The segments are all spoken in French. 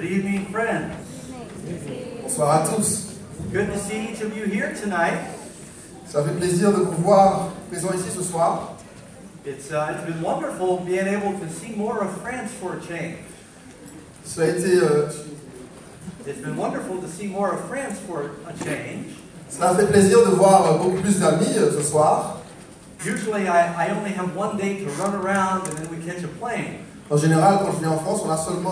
Good evening, friends. Bonsoir à tous. Good to see each of you here tonight. Ça fait plaisir de vous voir présents ici ce soir. It's, uh, it's been wonderful being able to see more of France for a change. Cela a été, euh, It's been wonderful to see more of France for a change. cela fait plaisir de voir euh, beaucoup plus d'amis euh, ce soir. Usually I, I only have one day to run around and then we catch a plane. En général, quand je viens en France, on a seulement,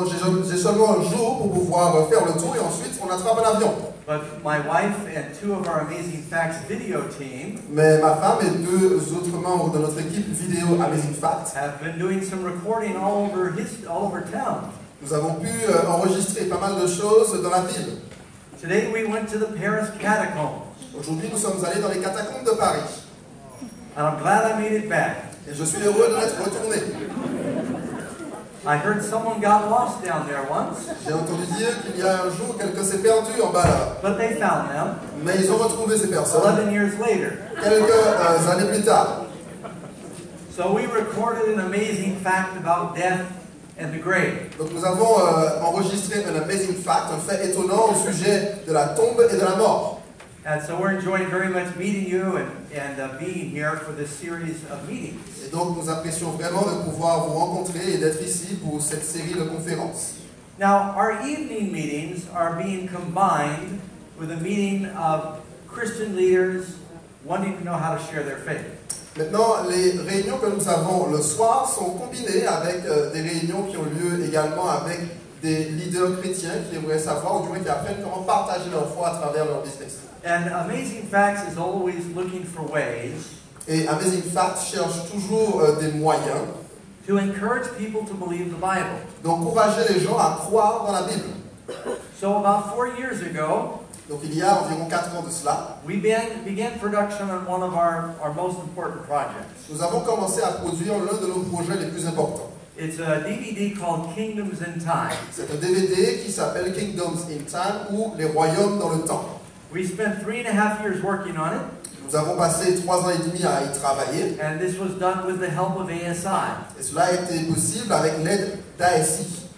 j'ai seulement un jour pour pouvoir euh, faire le tour et ensuite on attrape un avion. But my wife and two of our Amazing Facts video team Mais ma femme et deux autres membres de notre équipe vidéo Amazing Fact, have been doing some recording all over his, all over town. nous avons pu euh, enregistrer pas mal de choses dans la ville. Today we went to the Paris catacombs, Aujourd'hui, nous sommes allés dans les catacombes de Paris. and I'm glad I made it back. Et je suis heureux de être retourné. I heard someone got lost down there once, J'ai entendu dire qu'il y a un jour quelqu'un s'est perdu en bas là. but they found them Mais ils ont retrouvé ces personnes 11 years later. quelques euh, années plus tard. So we recorded an amazing fact about death and the grave. Donc nous avons euh, enregistré un amazing fact, un fait étonnant au sujet de la tombe et de la mort. And so we're enjoying very much meeting you and, and uh, being here for this series of meetings. Et donc nous apprécions vraiment de pouvoir vous rencontrer et d'être ici pour cette série de conférences. Now, our evening meetings are being combined with a meeting of Christian leaders wanting to know how to share their faith. Maintenant, les réunions que nous avons le soir sont combinées avec euh, des réunions qui ont lieu également avec des leaders chrétiens qui aimeraient savoir, ou du moins qui apprennent comment partager leur foi à travers leur business. And Amazing Facts is always looking for ways Et Amazing Fact cherche toujours euh, des moyens to encourage people to believe the Bible. d'encourager les gens à croire dans la Bible. So, about four years ago, Donc il y a environ 4 ans de cela, we began, began production on one of our, our most important projects. nous avons commencé à produire l'un de nos projets les plus importants. It's a DVD called Kingdoms in Time. C'est un DVD qui s'appelle Kingdoms in Time ou Les Royaumes dans le temps. We spent three and a half years working on it, Nous avons passé trois ans et demi à y travailler and this was done with the help of ASI. et cela a été possible avec l'aide d'ASI.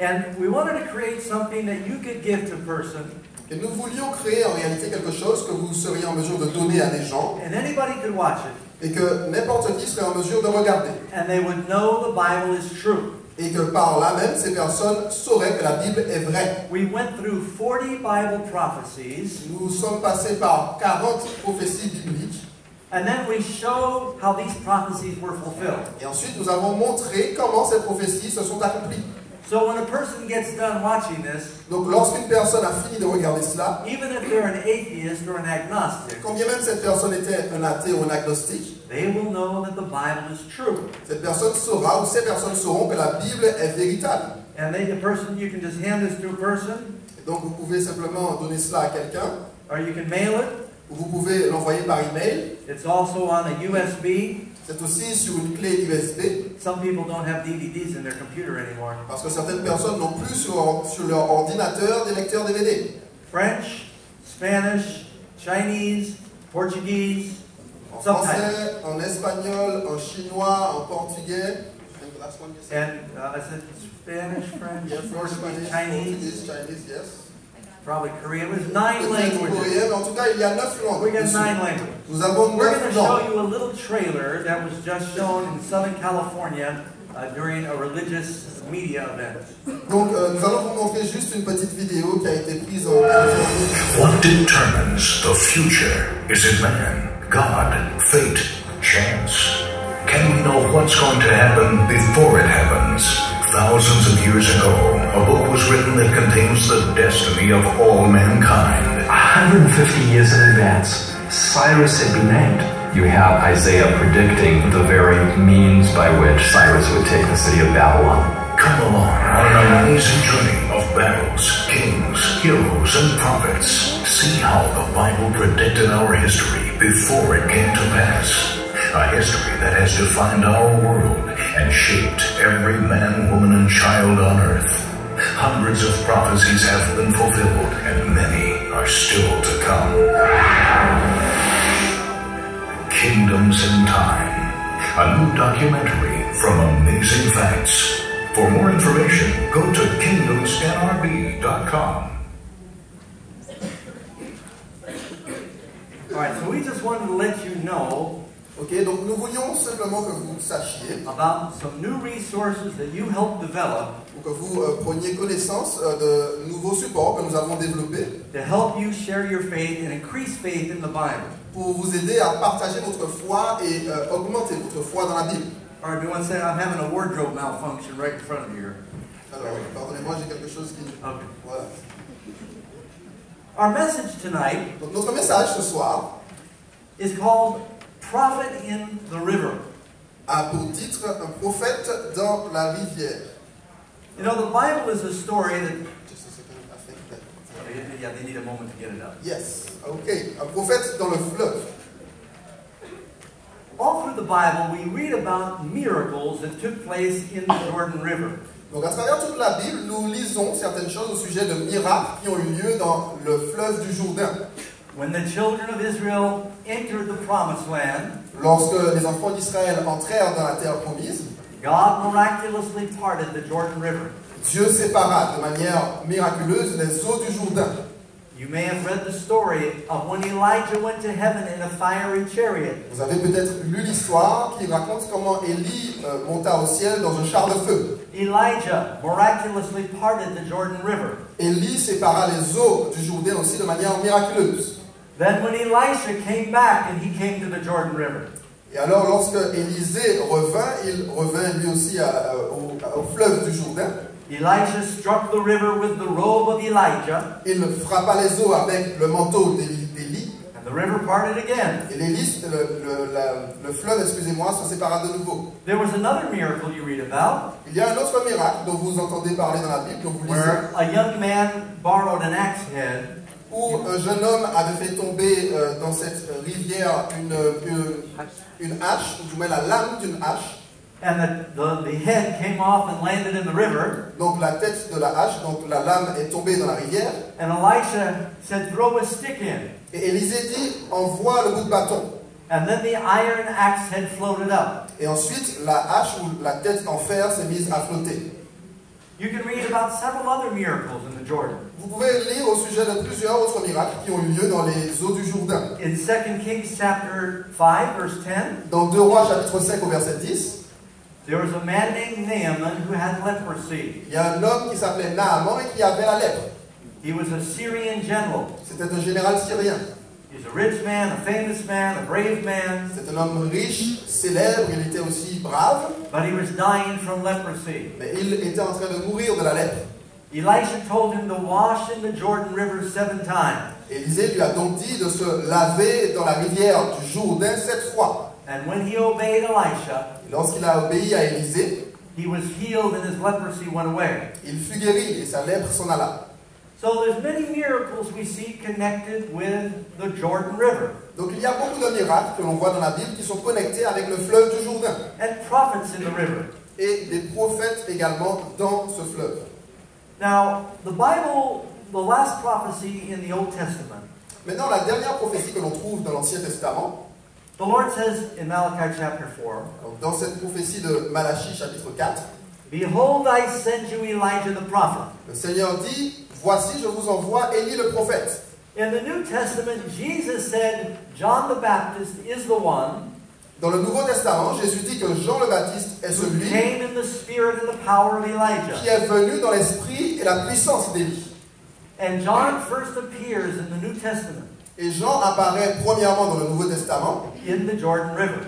And we wanted to create something that you could give to a person, Et nous voulions créer en réalité quelque chose que vous seriez en mesure de donner à des gens and anybody could watch it, et que n'importe qui serait en mesure de regarder. and they would know the Bible is true. Et que par là même, ces personnes sauraient que la Bible est vraie. We went through 40 Bible prophecies, Nous sommes passés par 40 prophéties bibliques and then we showed how these prophecies were fulfilled. et ensuite nous avons montré comment ces prophéties se sont accomplies. So when a person gets done watching this, Donc lorsqu'une personne a fini de regarder cela, even if they're an atheist or an agnostic, quand bien même cette personne était un athée ou un agnostique, they will know that the Bible is true. cette personne saura ou ces personnes sauront que la Bible est véritable. And they, the person, you can just hand this to a person, Et donc vous pouvez simplement donner cela à quelqu'un, or you can mail it. ou vous pouvez l'envoyer par email. It's also on a USB. C'est aussi sur une clé USB, Some people don't have DVDs in their computer anymore. parce que certaines personnes n'ont plus sur, sur leur ordinateur des lecteurs DVD. French, Spanish, Chinese, Portuguese, En français, en espagnol, en chinois, en portugais. And uh, Spanish, French, Yes, Spanish, Chinese, Portuguese, Chinese, yes. Probably Korean. It was nine languages. en tout cas, il y a neuf langues. We got nine languages. Nous avons We're going to show you a little trailer that was just shown in Southern California uh, during a religious media event. Donc, euh, nous allons vous montrer juste une petite vidéo qui a été prise en What determines the future? Is it man, God, fate, chance? Can we know what's going to happen before it happens? Thousands of years ago, a book was written that contains the destiny of all mankind. 150 years in advance, Cyrus had been named. You have Isaiah predicting the very means by which Cyrus would take the city of Babylon. Come along on an amazing journey of battles, kings, heroes, and prophets. See how the Bible predicted our history before it came to pass. A history that has defined our world and shaped every man, woman, and child on earth. Hundreds of prophecies have been fulfilled, and many are still to come. Kingdoms in Time, a new documentary from Amazing Facts. For more information, go to kingdomsnrb.com. All right, so we just wanted to let you know Ok, donc nous voulions simplement que vous sachiez, about some new resources that you helped develop ou que vous euh, preniez connaissance euh, de nouveaux supports que nous avons développés to help you share your faith and increase faith in the Bible. pour vous aider à partager votre foi et euh, augmenter votre foi dans la Bible. All right, to say I'm having a wardrobe malfunction right in front of you here? Alors, pardonnez-moi, j'ai quelque chose qui... Okay. Voilà. Our message tonight Donc notre message ce soir is called Prophet in the River. a pour titre Un prophète dans la rivière. You know, the Bible is a story that. Just a second, I think that- Yeah, they need a moment to get it up. Yes, ok. Un prophète dans le fleuve. All through the Bible, we read about miracles that took place in the Jordan River. Donc à travers toute la Bible, nous lisons certaines choses au sujet de miracles qui ont eu lieu dans le fleuve du Jourdain. When the children of Israel entered the promised land, Lorsque les enfants d'Israël entrèrent dans la terre promise, God miraculously parted the Jordan River. Dieu sépara de manière miraculeuse les eaux du Jourdain. You may have read the story of when Elijah went to heaven in a fiery chariot. Vous avez peut-être lu l'histoire qui raconte comment Élie euh, monta au ciel dans un char de feu. Elijah miraculously parted the Jordan River. Élie sépara les eaux du Jourdain aussi de manière miraculeuse. Then, when Elisha came back and he came to the Jordan River, Et alors, lorsque Élisée revint, il revint lui aussi à- au, au fleuve du Jourdain. Elisha struck the river with the robe of Elijah, Il frappa les eaux avec le manteau d'Élie. and the river parted again. Et le, le- la- le fleuve, excusez-moi, se sépara de nouveau. There was another miracle you read about Il y a un autre miracle dont vous entendez parler dans la Bible, dont vous lisez, where a young man borrowed an axe head où un jeune homme avait fait tomber euh, dans cette rivière une, une, une hache, ou du moins la lame d'une hache. and the, the, the head came off and landed in the river. Donc la tête de la hache, donc la lame est tombée dans la rivière. And Elisha said, Throw a stick in. Et Élisée dit, envoie le bout de bâton. And then the iron axe head floated up. Et ensuite, la hache ou la tête en fer s'est mise à flotter. You can read about several other miracles in the Jordan. Vous pouvez lire au sujet de plusieurs autres miracles qui ont eu lieu dans les eaux du Jourdain. In 2 Kings chapter 5, verse 10, Dans 2 Rois chapitre 5 au verset 10, there was a man named Naaman who had leprosy. il y a un homme qui s'appelait Naaman et qui avait la lèpre. He was a Syrian general. C'était un général syrien. He's a rich man, a famous man, a brave man, C'est un homme riche, célèbre, il était aussi brave, but he was dying from leprosy. mais il était en train de mourir de la lèpre. Elisha told him to wash in the Jordan River seven times. Élisée lui a donc dit de se laver dans la rivière du Jourdain sept fois. And when he obeyed Elisha, Et Lorsqu'il a obéi à Élisée, he was healed and his leprosy went away. il fut guéri et sa lèpre s'en alla. So there's many miracles we see connected with the Jordan River Donc il y a beaucoup de miracles que l'on voit dans la Bible qui sont connectés avec le fleuve du Jourdain. and prophets in the river. Et des prophètes également dans ce fleuve. Now, the Bible, the last prophecy in the Old Testament, Maintenant, la dernière prophétie que l'on trouve dans l'Ancien Testament, the Lord says in Malachi chapter 4, donc dans cette prophétie de Malachie chapitre 4, Behold, I send you Elijah the prophet. le Seigneur dit, Voici, je vous envoie Élie le prophète. In the New Testament, Jesus said John the Baptist is the one Dans le Nouveau Testament, Jésus dit que Jean le Baptiste est celui came in the spirit and the power of qui est venu dans l'esprit et la puissance d'Élie. And John first appears in the New Testament Et Jean apparaît premièrement dans le Nouveau Testament, in the Jordan River.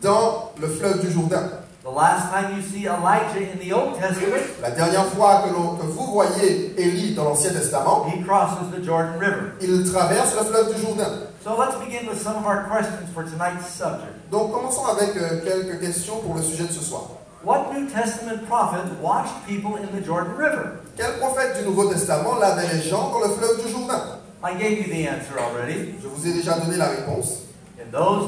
dans le fleuve du Jourdain. The last time you see Elijah in the Old Testament, La dernière fois que, vous voyez Élie dans l'Ancien Testament, he crosses the Jordan River. il traverse le fleuve du Jourdain. So let's begin with some of our questions for tonight's subject. Donc commençons avec euh, quelques questions pour le sujet de ce soir. What New Testament prophet washed people in the Jordan River? Quel prophète du Nouveau Testament lavait les gens dans le fleuve du Jourdain? I gave you the answer already. Je vous ai déjà donné la réponse. En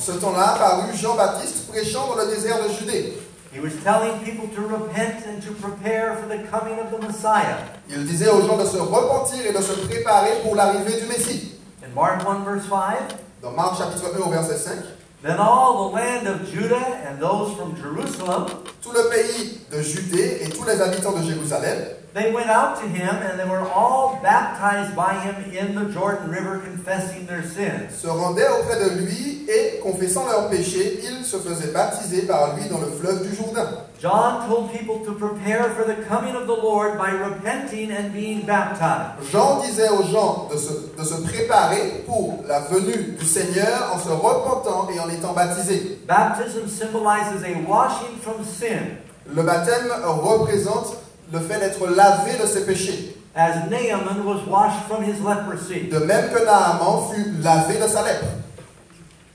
ce temps-là, parut Jean-Baptiste prêchant dans le désert de Judée. He was telling people to repent and to prepare for the coming of the Messiah. Il disait aux gens de se repentir et de se préparer pour l'arrivée du Messie. In Mark 1 verse 5, Dans Marc chapitre 1 au verset 5, Then all the land of Judah and those from Jerusalem, Tout le pays de Judée et tous les habitants de Jérusalem they went out to him and they were all baptized by him in the Jordan River, confessing their sins. se rendaient auprès de lui et, confessant leurs péchés, ils se faisaient baptiser par lui dans le fleuve du Jourdain. John told people to prepare for the coming of the Lord by repenting and being baptized. Jean disait aux gens de se, de se préparer pour la venue du Seigneur en se repentant et en étant baptisés. Baptism symbolizes a washing from sin, Le baptême représente le fait d'être lavé de ses péchés, as Naaman was washed from his leprosy. de même que Naaman fut lavé de sa lèpre.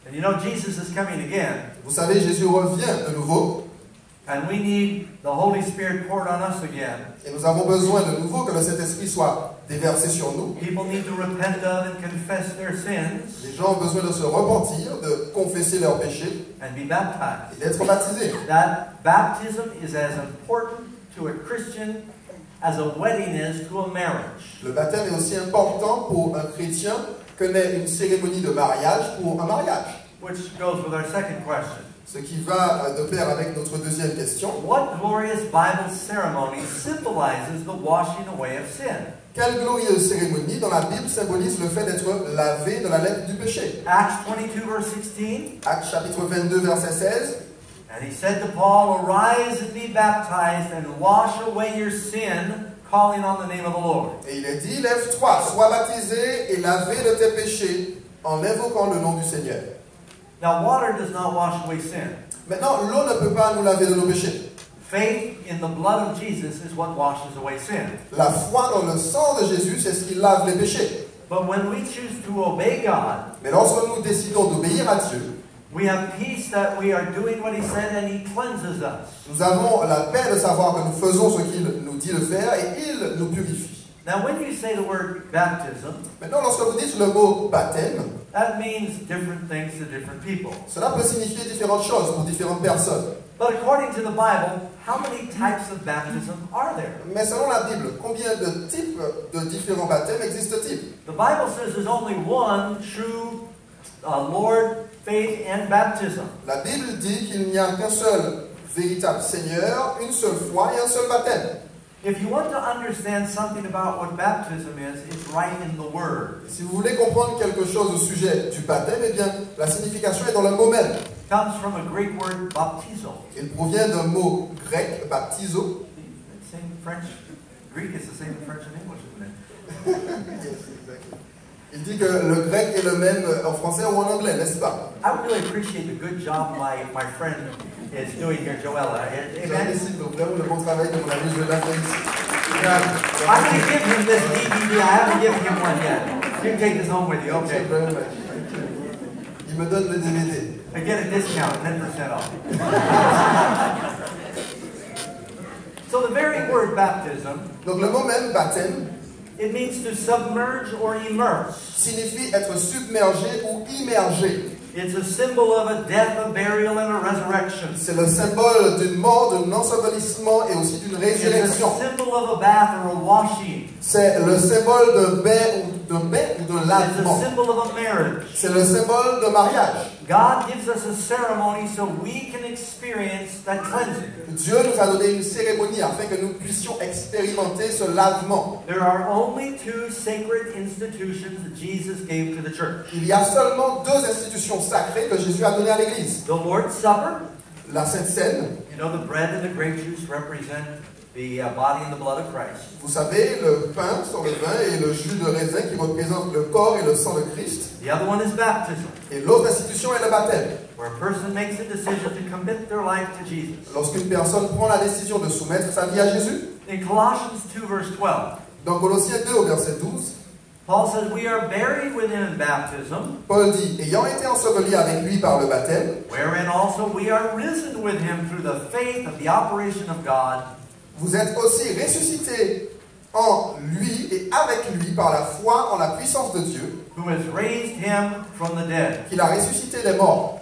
And you know, Jesus is coming again, Vous savez, Jésus revient de nouveau and we need the Holy Spirit poured on us again. et nous avons besoin de nouveau que le Saint-Esprit soit déversé sur nous. People need to repent of and confess their sins Les gens ont besoin de se repentir, de confesser leurs péchés and be baptized. et d'être baptisés. That baptism is as important to a Christian as a wedding is to a marriage. Le baptême est aussi important pour un chrétien que n'est une cérémonie de mariage pour un mariage. Which goes with our second question. Ce qui va euh, de pair avec notre deuxième question. What glorious Bible ceremony symbolizes the washing away of sin? Quelle glorieuse cérémonie dans la Bible symbolise le fait d'être lavé de la lèpre du péché? Acts 22, verse 16. Acte chapitre 22, verset 16. And he said to Paul, Arise and be baptized and wash away your sin, calling on the name of the Lord. Et il est dit, lève-toi, sois baptisé et lavé de tes péchés en invoquant le nom du Seigneur. Now, water does not wash away sin. Maintenant, l'eau ne peut pas nous laver de nos péchés. Faith in the blood of Jesus is what washes away sin. La foi dans le sang de Jésus, c'est ce qui lave les péchés. But when we choose to obey God, Mais lorsque nous décidons d'obéir à Dieu, we have peace that we are doing what He said and He cleanses us. nous avons la paix de savoir que nous faisons ce qu'il nous dit de faire et il nous purifie. Now, when you say the word baptism, Maintenant, lorsque vous dites le mot baptême, that means different things to different people. cela peut signifier différentes choses pour différentes personnes. But according to the Bible, how many types of baptism are there? Mais selon la Bible, combien de types de différents baptêmes existent-ils? The Bible says there's only one true uh, Lord, faith, and baptism. La Bible dit qu'il n'y a qu'un seul véritable Seigneur, une seule foi et un seul baptême. If you want to understand something about what baptism is, it's right in the Word. Si vous voulez comprendre quelque chose au sujet du baptême, eh bien, la signification est dans le mot même. Comes from a Greek word, baptizo. Il provient d'un mot grec, baptizo. Same French, Greek is the same in French and English, isn't it? Il dit que le grec est le même en français ou en anglais, n'est-ce pas? I would really appreciate the good job my, my friend is doing here, Joella. Amen. J'apprécie vraiment le bon travail de mon ami ici. I'm going to give him this DVD. I haven't given him one yet. You can take this home with you. Okay. Il me donne le DVD. I get a discount, 10% off. so the very word baptism, Donc le mot même baptême it means to submerge or immerse. signifie être submergé ou immergé. It's a symbol of a death, a burial, and a resurrection. C'est le symbole d'une mort, d'un ensevelissement et aussi d'une It's résurrection. a symbol of a bath or a washing. C'est le symbole d'un bain ou d'un bain ou d'un It's lavement. a symbol of a marriage. C'est le symbole de mariage. God gives us a ceremony so we can experience that cleansing. Dieu nous a donné une cérémonie afin que nous puissions expérimenter ce lavement. There are only two sacred institutions that Jesus gave to the church Il y a seulement deux institutions sacrées que Jésus a données à l'Église. the Lord's Supper. La Sainte Seine, You know, the bread and the grape juice represent the uh, body and the blood of Christ. vous savez, le pain sur le vin et le jus de raisin qui représentent le corps et le sang de Christ. The other one is baptism, Et l'autre institution est le baptême. where a person makes a decision to commit their life to Jesus. Lorsqu'une personne prend la décision de soumettre sa vie à Jésus. In Colossians 2, verse 12, Dans Colossiens 2 au verset 12, Paul says, We are buried with him in baptism, Paul dit, ayant été enseveli avec lui par le baptême, wherein also we are risen with him through the faith of the operation of God, vous êtes aussi ressuscités en lui et avec lui par la foi en la puissance de Dieu, who has raised him from the dead. qu'il a ressuscité des morts.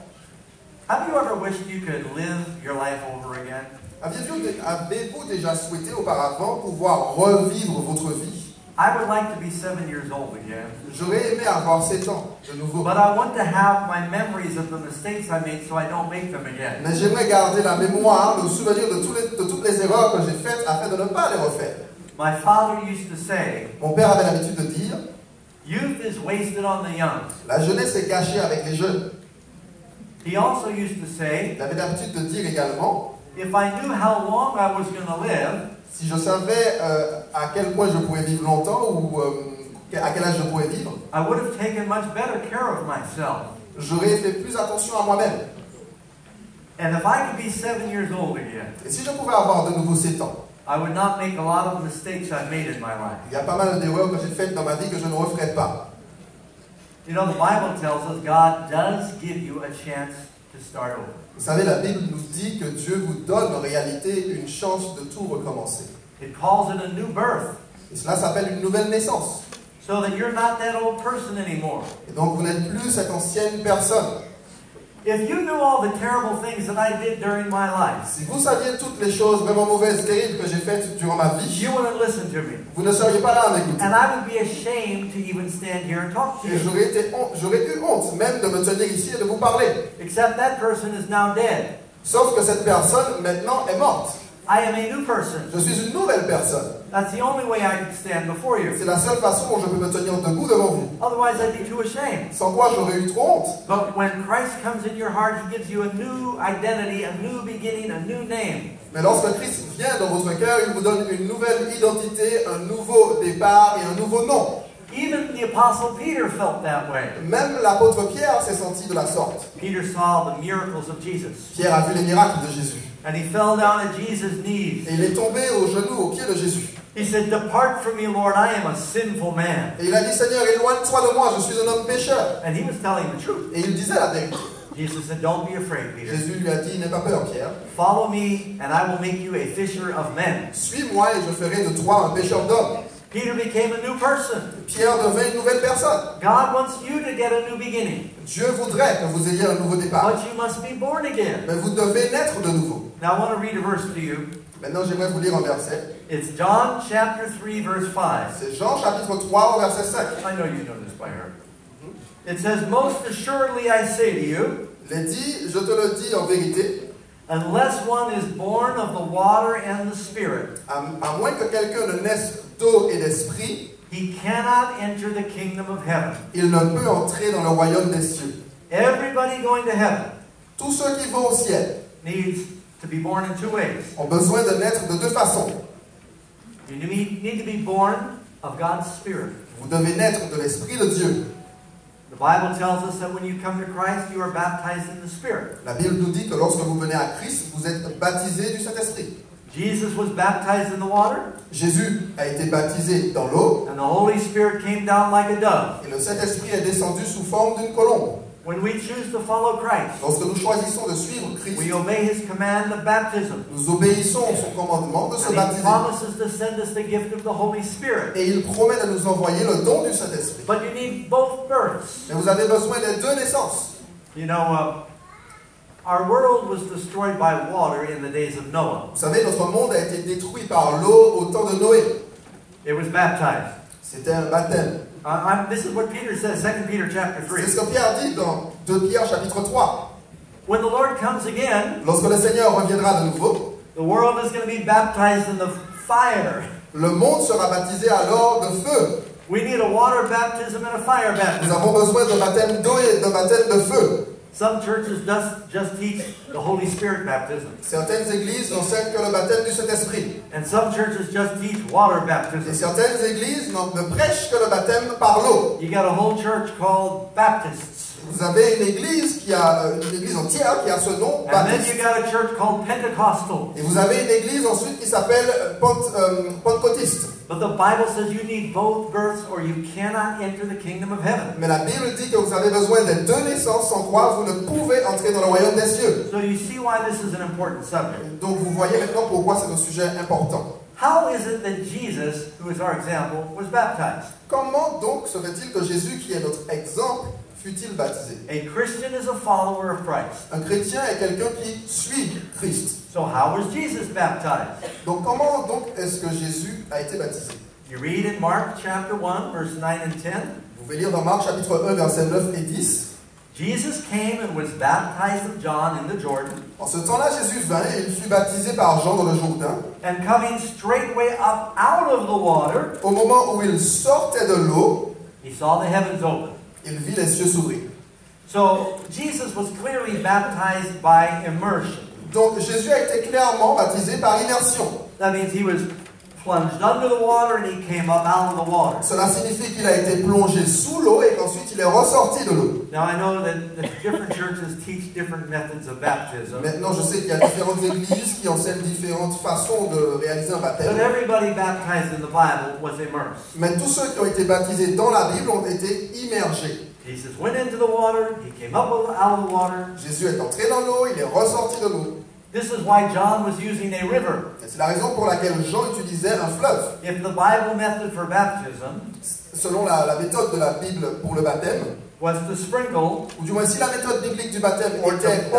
Have you ever wished you could live your life over again? Aviez-vous avez-vous déjà souhaité auparavant pouvoir revivre votre vie? I would like to be seven years old again. J'aurais aimé avoir 7 ans de nouveau. But I want to have my memories of the mistakes I made so I don't make them again. Mais j'aimerais garder la mémoire, le souvenir de, tous les- de toutes les erreurs que j'ai faites afin de ne pas les refaire. My father used to say, Mon père avait l'habitude de dire Youth is wasted on the young. La jeunesse est gâchée avec les jeunes. He also used to say, Il avait l'habitude de dire également If I knew how long I was going to live, Si je savais euh, à quel point je pouvais vivre longtemps ou euh, à quel âge je pourrais vivre, I would have taken much better care of myself. j'aurais fait plus attention à moi-même. And if I could be seven years old again, Et si je pouvais avoir de nouveau 7 ans, I would not make a lot of mistakes I've made in my life. il y a pas mal d'erreurs que j'ai faites dans ma vie que je ne referai pas. You know, the Bible tells us God does give you a chance to start over. Vous savez, la Bible nous dit que Dieu vous donne en réalité une chance de tout recommencer. It calls it a new birth, Et cela s'appelle une nouvelle naissance. so that you're not that old person anymore. Et donc vous n'êtes plus cette ancienne personne. If you knew all the terrible things that I did during my life, Si vous saviez toutes les choses vraiment mauvaises, terribles que j'ai faites durant ma vie, you wouldn't listen to me. vous ne seriez pas là à m'écouter. And I would be ashamed to even stand here and talk to Et you. j'aurais été j'aurais eu honte même de me tenir ici et de vous parler. Except that person is now dead. Sauf que cette personne maintenant est morte. I am a new person. Je suis une nouvelle personne. That's the only way I can stand before you. C'est la seule façon dont je peux me tenir debout devant vous. Otherwise, I'd be too ashamed. Sans quoi j'aurais eu trop honte. But when Christ comes in your heart, He gives you a new identity, a new beginning, a new name. Mais lorsque Christ vient dans votre cœur, il vous donne une nouvelle identité, un nouveau départ et un nouveau nom. Even the Apostle Peter felt that way. Même l'apôtre Pierre s'est senti de la sorte. Peter saw the miracles of Jesus, Pierre a vu les miracles de Jésus. And he fell down at Jesus' knees. Et il est tombé aux genoux, aux pieds de Jésus. He said, Depart from me, Lord, I am a sinful man. Et il a dit, Seigneur, éloigne-toi de moi, je suis un homme pécheur. And he was telling the truth. Et il disait la vérité. Jesus said, Don't be afraid, Peter. Jésus lui a dit, n'aie pas peur, Pierre. Follow me, and I will make you a fisher of men. Suis-moi et je ferai de toi un pécheur d'hommes. Peter became a new person. Pierre devint une nouvelle personne. God wants you to get a new beginning, Dieu voudrait que vous ayez un nouveau départ. but you must be born again. Mais vous devez naître de nouveau. Now, I want to read a verse to you. Maintenant, j'aimerais vous lire un verset. It's John chapter 3, verse 5. C'est Jean chapitre 3 au verset 5. I know you know this by heart. It says, Most assuredly I say to you, Il dit, je te le dis en vérité, unless one is born of the water and the Spirit, à, à moins que quelqu'un ne naisse d'eau et d'esprit, he cannot enter the kingdom of heaven. il ne peut entrer dans le royaume des cieux. Everybody going to heaven Tous ceux qui vont au ciel needs to be born in two ways. ont besoin de naître de deux façons. You need need to be born of God's Spirit. Vous devez naître de l'esprit de Dieu. The Bible tells us that when you come to Christ, you are baptized in the Spirit. La Bible nous dit que lorsque vous venez à Christ, vous êtes baptisé du Saint-Esprit. Jesus was baptized in the water, Jésus a été baptisé dans l'eau and the Holy Spirit came down like a dove. et le Saint-Esprit est descendu sous forme d'une colombe. When we choose to follow Christ, Lorsque nous choisissons de suivre Christ, we obey His command of baptism. nous obéissons à son commandement de se baptiser. promises to send us the gift of the Holy Spirit. Et il promet de nous envoyer le don du Saint-Esprit. But you need both births. Mais vous avez besoin des deux naissances. You know, uh, our world was destroyed by water in the days of Noah. Vous savez, notre monde a été détruit par l'eau au temps de Noé. It was baptized. C'était un baptême. Uh, I'm, this is what Peter says, 2 Peter chapter 3. C'est ce que Pierre dit dans 2 Pierre chapitre 3. When the Lord comes again, Lorsque le Seigneur reviendra de nouveau, the world is going to be baptized in the fire. le monde sera baptisé alors de feu. We need a water baptism and a fire Nous baptism. avons besoin d'un baptême d'eau et d'un baptême de feu. Some churches just, just teach the Holy Spirit baptism, Certaines églises n'enseignent que le baptême du Saint-Esprit. and some churches just teach water Et baptism. certaines églises ne prêchent que le baptême par l'eau. You got a whole church called Baptists, Vous avez une église qui a euh, une église entière qui a ce nom and then baptiste. you got a church called Pentecostal. Et vous avez une église ensuite qui s'appelle euh, euh, pentecôtiste. But the Bible says you need both births or you cannot enter the kingdom of heaven. Mais la Bible dit que vous avez besoin des deux naissances sans quoi vous ne pouvez entrer dans le royaume des cieux. So you see why this is an important subject. Donc vous voyez maintenant pourquoi c'est un sujet important. How is it that Jesus, who is our example, was baptized? Comment donc serait-il que Jésus, qui est notre exemple, fut-il baptisé? A Christian is a follower of Christ. Un chrétien est quelqu'un qui suit Christ. So how was Jesus baptized? Donc comment donc est-ce que Jésus a été baptisé? You read in Mark chapter 1, verse 9 and 10. Vous pouvez lire dans Marc chapitre 1, versets 9 et 10. Jesus came and was baptized of John in the Jordan, En ce temps-là, Jésus vint et il fut baptisé par Jean dans le Jourdain. and coming straightway up out of the water, Au moment où il sortait de l'eau, he saw the heavens open. Il vit les cieux s'ouvrir. So Jesus was clearly baptized by immersion. Donc Jésus a été clairement baptisé par immersion. That means he was plunged under the water and he came up out of the water. Cela signifie qu'il a été plongé sous l'eau et qu'ensuite il est ressorti de l'eau. Now I know that, that different churches teach different methods of baptism, Maintenant, je sais qu'il y a différentes églises qui enseignent différentes façons de réaliser un but baptême. everybody baptized in the Bible was immersed. Mais tous ceux qui ont été baptisés dans la Bible ont été immergés. Jesus went into the water, he came up out of the water. Jésus est entré dans l'eau, il est ressorti de l'eau. This is why John was using a river. C'est la raison pour laquelle Jean utilisait un fleuve. If the Bible method for baptism Selon la, la méthode de la Bible pour le baptême, was to sprinkle, ou du moins si la méthode biblique du baptême était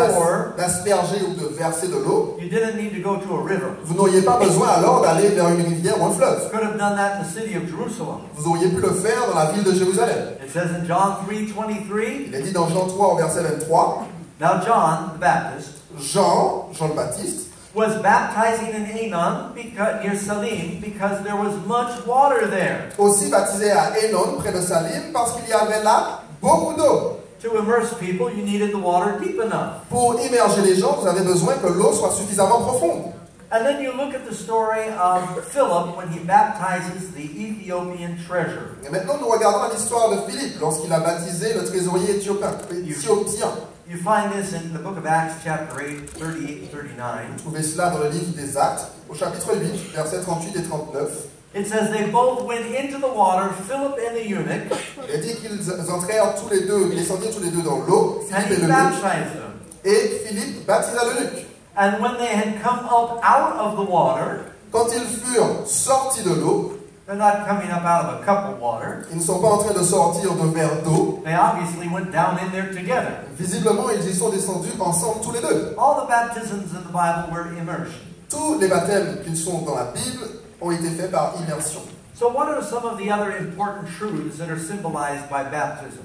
d'asperger ou de verser de l'eau, you didn't need to go to a river. vous n'auriez pas besoin alors d'aller vers une rivière ou un fleuve. You could have done that in the city of Jerusalem. Vous auriez pu le faire dans la ville de Jérusalem. It says in John 3:23, Il est dit dans Jean 3 au verset 23, now John the Baptist Jean, Jean le Baptiste, was baptizing in Aenon because, near Salim because there was much water there. aussi baptisé à Hénon, près de Salim, parce qu'il y avait là beaucoup d'eau. To immerse people, you needed the water deep enough. Pour immerger les gens, vous avez besoin que l'eau soit suffisamment profonde. And then you look at the story of Philip when he baptizes the Ethiopian treasurer. Et maintenant, nous regardons l'histoire de Philippe lorsqu'il a baptisé le trésorier éthiopien. éthiopien. You find this in the book of Acts, chapter 8, 38 39. Vous trouvez cela dans le livre des Actes, au chapitre 8, versets 38 et 39. It says they both went into the water, Philip and the eunuch, Il dit qu'ils entrèrent tous les deux, ils descendirent tous les deux dans l'eau, and Philippe et he l'eunuque, baptized them. et Philippe baptisa l'eunuque. And when they had come up out of the water, Quand ils furent sortis de l'eau, they're not coming up out of a cup of water. ils ne sont pas en train de sortir d'un verre d'eau. They obviously went down in there together. Visiblement, ils y sont descendus ensemble tous les deux. All the baptisms in the Bible were immersion. Tous les baptêmes qui sont dans la Bible ont été faits par immersion. So, what are some of the other important truths that are symbolized by baptism?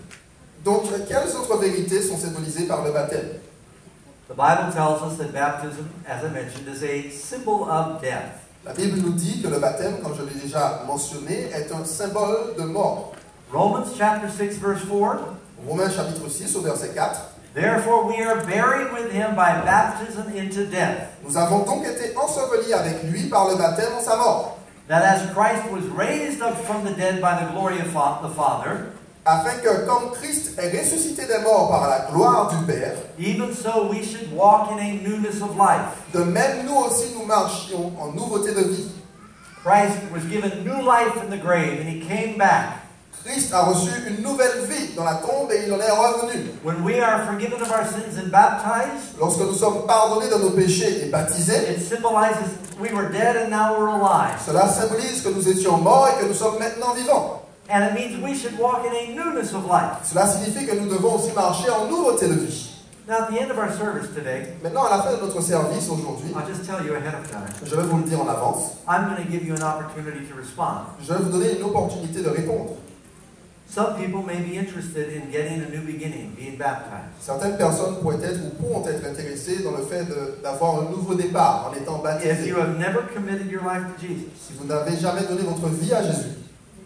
Donc, quelles autres vérités sont symbolisées par le baptême? The Bible tells us that baptism, as I mentioned, is a symbol of death. La Bible nous dit que le baptême, comme je l'ai déjà mentionné, est un symbole de mort. Romans chapter 6, verse 4. Romains chapitre 6 au verset 4. Therefore, we are buried with him by baptism into death, Nous avons donc été ensevelis avec lui par le baptême en sa mort, that as Christ was raised up from the dead by the glory of the Father, afin que comme Christ est ressuscité des morts par la gloire du Père, even so we should walk in a newness of life. de même nous aussi nous marchions en nouveauté de vie. Christ was given new life in the grave, and he came back. Christ a reçu une nouvelle vie dans la tombe et il en est revenu. When we are forgiven of our sins and baptized, Lorsque nous sommes pardonnés de nos péchés et baptisés, it symbolizes we were dead and now we're alive. cela symbolise que nous étions morts et que nous sommes maintenant vivants. And it means we should walk in a newness of life. Cela signifie que nous devons aussi marcher en nouveauté de vie. Now, at the end of our service today, Maintenant, à la fin de notre service aujourd'hui, I'll just tell you ahead of time, je vais vous le dire en avance, I'm going to give you an opportunity to respond. je vais vous donner une opportunité de répondre. Some people may be interested in getting a new beginning, being baptized. Certaines personnes pourraient être ou pourront être intéressées dans le fait d'avoir un nouveau départ en étant If baptisés. you have never committed your life to Jesus, Si vous n'avez jamais donné votre vie à Jésus,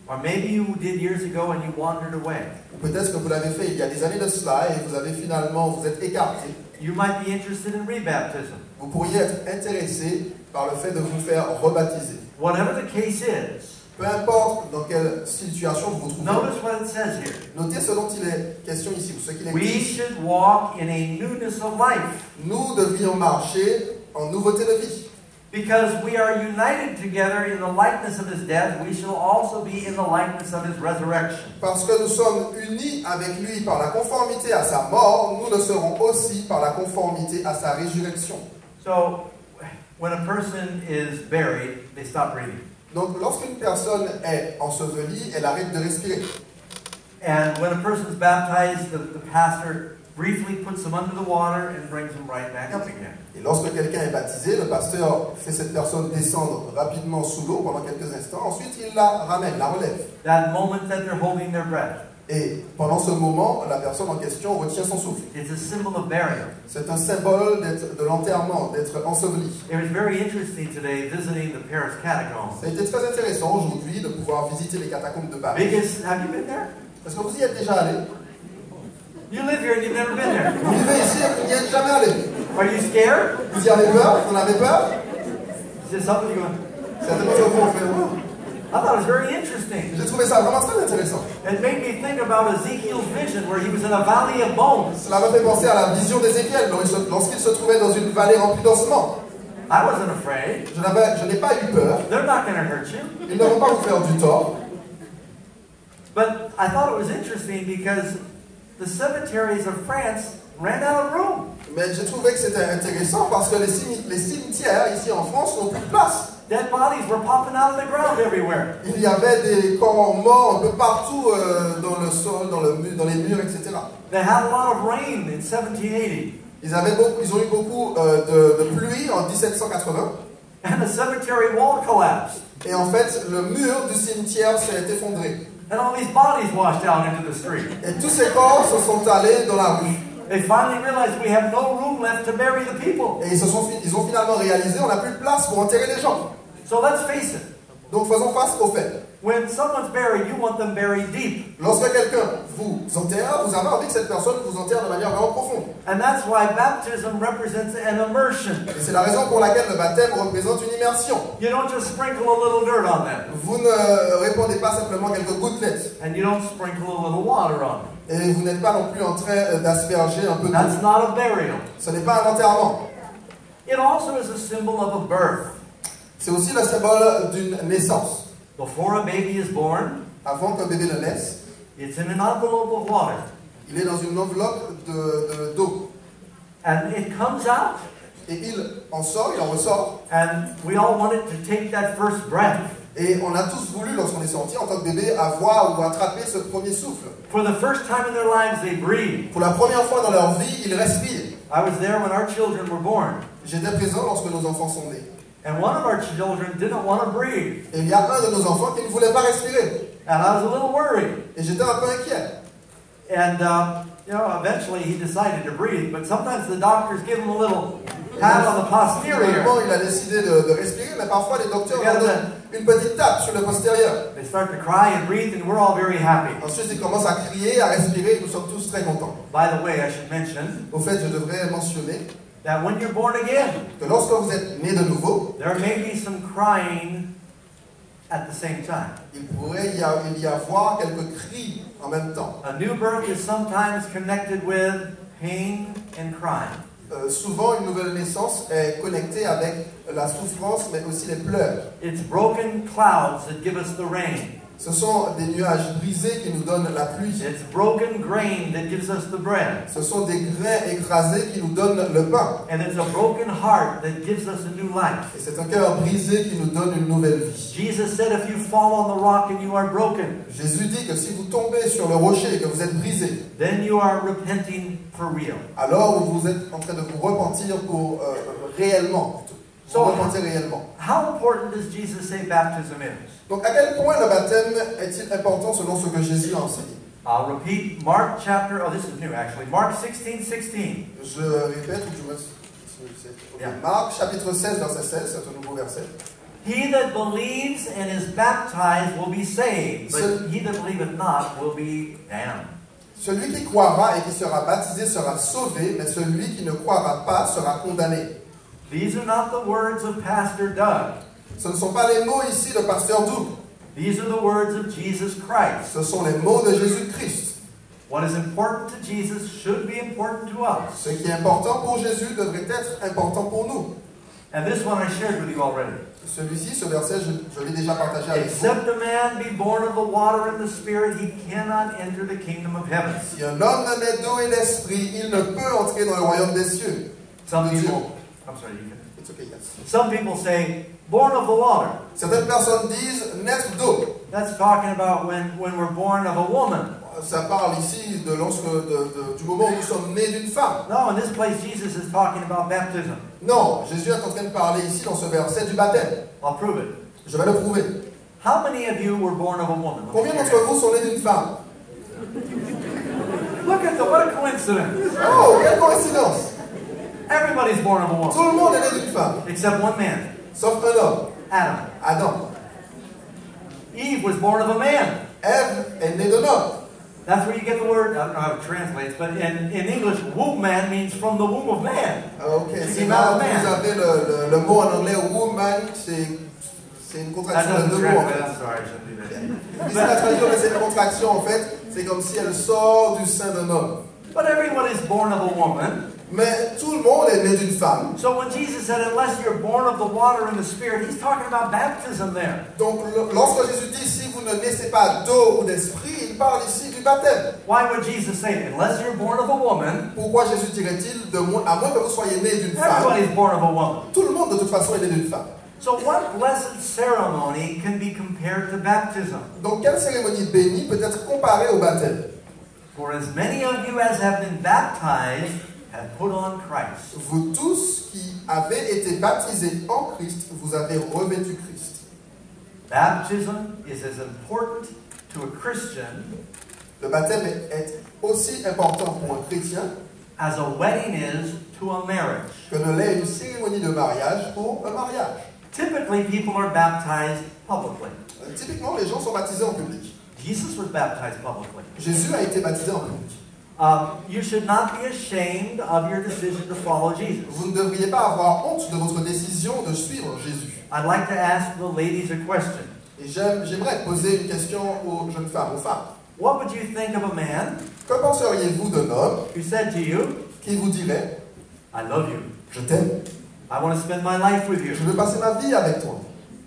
or maybe you did years ago and you wandered away, ou peut-être que vous l'avez fait il y a des années de cela et vous avez finalement, vous êtes écarté, you might be interested in rebaptism. vous pourriez être intéressé par le fait de vous faire rebaptiser. Whatever the case is, Peu importe dans quelle situation vous vous trouvez, notice what it says here. notez ce dont il est question ici, ou ce qu'il est We should walk in a newness of life Nous devions marcher en nouveauté de vie. Because we are united together in the likeness of his death. We shall also be in the likeness of his resurrection. Parce que nous sommes unis avec lui par la conformité à sa mort, nous le serons aussi par la conformité à sa résurrection. So, when a person is buried, they stop breathing. Donc lorsqu'une personne est ensevelie, elle arrête de respirer. And when a person is baptized, the, the pastor briefly puts them under the water and brings them right back up again. Et lorsque quelqu'un est baptisé, le pasteur fait cette personne descendre rapidement sous l'eau pendant quelques instants. Ensuite, il la ramène, la relève. That moment that they're holding their breath, Et pendant ce moment, la personne en question retient son souffle. it's a symbol of burial. C'est un symbole de l'enterrement, d'être enseveli. It was very interesting today visiting the Paris catacombs. Ça a été très intéressant aujourd'hui de pouvoir visiter les catacombes de Paris. Biggest, have you been there? Est-ce que vous y êtes déjà allé? You live here and you've never been there. Vous vivez ici et vous n'y êtes jamais allé. Are you scared? Vous y avez peur? Vous en avez peur something you want? Certainement, je vous fait oh. I thought it was very interesting. J'ai trouvé ça vraiment très intéressant. It made me think about Ezekiel's vision where he was in a valley of bones. Cela m'a fait penser à la vision d'Ézéchiel lorsqu'il se trouvait dans une vallée remplie d'ossements. I wasn't afraid. Je n'ai pas eu peur. They're not going to hurt you. Ils ne vont pas vous faire du tort. But I thought it was interesting because the cemeteries of France ran out of room. Mais j'ai trouvé que c'était intéressant parce que les, cimi- les cimetières ici en France n'ont plus de place. Dead bodies were popping out of the ground everywhere. Il y avait des corps morts un peu partout euh, dans le sol, dans, le mur, dans les murs, etc. They had a lot of rain in 1780. Ils, avaient beaucoup, ils ont eu beaucoup euh, de, de pluie en 1780. And the cemetery wall collapsed. Et en fait, le mur du cimetière s'est effondré. And all these bodies washed out into the street. Et tous ces corps se sont allés dans la rue. They finally realized we have no room left to bury the people. Et ils, se sont, ils ont finalement réalisé on n'a plus de place pour enterrer les gens. So let's face it. Donc faisons face au fait. When someone's buried, you want them buried deep. Lorsque quelqu'un vous enterre, vous avez envie que cette personne vous enterre de manière vraiment profonde. And that's why baptism represents an immersion. Et c'est la raison pour laquelle le baptême représente une immersion. You don't just sprinkle a little dirt on them. Vous ne répondez pas simplement quelques gouttelettes. And you don't sprinkle a little water on them. Et vous n'êtes pas non plus en train euh, d'asperger un peu d'eau. not a burial. Ce n'est pas un enterrement. It also is a symbol of a birth. C'est aussi le symbole d'une naissance. Before a baby is born, Avant qu'un bébé ne naisse, it's in an envelope of water. il est dans une enveloppe de- de- d'eau. And it comes out, Et il en sort, il en ressort. and we all want it to take that first breath. Et on a tous voulu, lorsqu'on est sorti en tant que bébé, avoir ou attraper ce premier souffle. For the first time in their lives, they breathe. Pour la première fois dans leur vie, ils respirent. I was there when our children were born. J'étais présent lorsque nos enfants sont nés. And one of our children didn't want to breathe. Et il y a un de nos enfants qui ne voulait pas respirer. And I was a little worried. Et j'étais un peu inquiet. And, uh, you know, eventually he decided to breathe. But sometimes the doctors give him a little pat on the posterior. Il a décidé de, de respirer, mais parfois les docteurs lui donnent une petite tape sur le postérieur. They start to cry and breathe, and we're all very happy. Ensuite, ils commencent à crier, à respirer, et nous sommes tous très contents. By the way, I should mention Au fait, je devrais mentionner that when you're born again, que lorsque vous êtes né de nouveau, there may be some crying at the same time. il pourrait y, a- il y avoir quelques cris en même temps. A new birth is sometimes connected with pain and crying. Euh, souvent, une nouvelle naissance est connectée avec la souffrance, mais aussi les pleurs. It's broken clouds that give us the rain. Ce sont des nuages brisés qui nous donnent la pluie. It's broken grain that gives us the bread. Ce sont des grains écrasés qui nous donnent le pain. And it's a broken heart that gives us a new life. Et c'est un cœur brisé qui nous donne une nouvelle vie. Jesus said, if you fall on the rock and you are broken, Jésus dit que si vous tombez sur le rocher et que vous êtes brisé, then you are repenting for real. alors vous êtes en train de vous repentir pour euh, réellement. So- repentir réellement. How important does Jesus say baptism is? Donc à quel point le baptême est-il important selon ce que Jésus a enseigné? I'll repeat Mark chapter, oh, this is new actually. Mark 16, 16. Je répète, ou. Yeah. Marc chapitre 16, verset 16, c'est un nouveau verset. He that believes and is baptized will be saved, but Ce- he that believeth not will be damned. Celui qui croira et qui sera baptisé sera sauvé, mais celui qui ne croira pas sera condamné. These are not the words of Pastor Doug. Ce ne sont pas les mots ici de Pasteur Doug, These are the words of Jesus Christ. ce sont les mots de Jésus-Christ. What is important to Jesus should be important to us. Ce qui est important pour Jésus devrait être important pour nous. And this one I shared with you already. Celui-ci, ce verset, je, je l'ai déjà partagé avec vous. Except a man be born of the water and the Spirit, he cannot enter the kingdom of heaven. Si un homme ne naît d'eau et d'esprit, il ne peut entrer dans le royaume des cieux. Some people, I'm sorry, you can. It's okay, yes. Some people say, born of the water. Certaines personnes disent naître d'eau. That's talking about when, when we're born of a woman. ça parle ici de lorsque, de- de- du moment où nous sommes nés d'une femme. No, in this place, Jesus is talking about baptism. Non, Jésus est en train de parler ici dans ce verset du baptême. I'll prove it. Je vais le prouver. How many of you were born of a woman? Combien d'entre vous sont nés d'une femme? Look at the, what a coincidence. Oh, quelle coïncidence Everybody's born of a Tout woman, le monde est né d'une femme, except one man, sauf un homme, Adam. Adam. Eve was born of a man. Ève est née d'un homme. That's where you get the word, I don't know how it translates, but in, in English, womb man means from the womb of man. Ah, Ok, c'est là où vous avez le, le- le mot en anglais woman, c'est c'est une contraction de deux mots en fait. I'm sorry, I shouldn't do that. Ici, la traduction de cette contraction en fait, c'est comme si elle sort du sein d'un homme. But everyone is born of a woman. Mais tout le monde est né d'une femme. So when Jesus said, unless you're born of the water and the Spirit, he's talking about baptism there. Donc lorsque Jésus dit si vous ne naissez pas d'eau ou d'esprit, il parle ici du baptême. Why would Jesus say? Unless you're born of a woman, Pourquoi Jésus dirait-il de moins, à moins que vous soyez né d'une femme? everybody's born of a woman? Tout le monde de toute façon est né d'une femme. So what blessed ceremony can be compared to baptism? Donc quelle cérémonie bénie peut être comparée au baptême? For as many of you as have been baptized have put on Christ. Vous tous qui avez été baptisés en Christ, vous avez revêtu Christ. Baptism is as important to a Christian Le baptême est- est aussi important pour un chrétien as a wedding is to a marriage. que ne l'est une cérémonie de mariage pour un mariage. Typically, people are baptized publicly. Euh, Typiquement, les gens sont baptisés en public. Jesus was baptized publicly. Jésus a été baptisé en public. Um, you should not be ashamed of your decision to follow Jesus. Vous ne devriez pas avoir honte de votre décision de suivre Jésus. I'd like to ask the ladies a question. Et j'aime- j'aimerais poser une question aux jeunes femmes, aux femmes. What would you think of a man Que penseriez-vous d'un homme who said to you, qui vous dirait I love you. Je t'aime, I want to spend my life with you. je veux passer ma vie avec toi,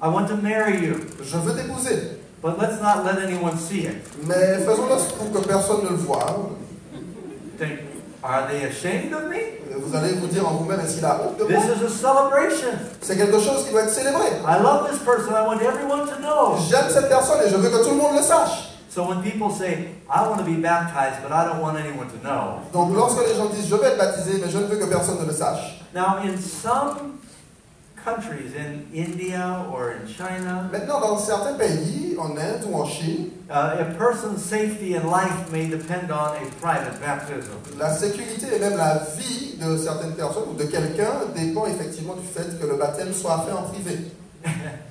I want to marry you. je veux t'épouser, But let's not let anyone see it. mais faisons-le pour que personne ne le voie. Think, are they ashamed of me? Vous allez vous dire en vous-même Est-ce qu'il a honte de moi? This is a celebration. C'est quelque chose qui doit être célébré. I love this person. I want everyone to know. J'aime cette personne et je veux que tout le monde le sache. So when people say, I want to be baptized, but I don't want anyone to know. Donc lorsque les gens disent je vais être baptisé mais je ne veux que personne ne le sache. Now, in some countries, in India or in China, Maintenant dans certains pays, en Inde ou en Chine, uh, a person's safety and life may depend on a private baptism. la sécurité et même la vie de certaines personnes ou de quelqu'un dépend effectivement du fait que le baptême soit fait en privé.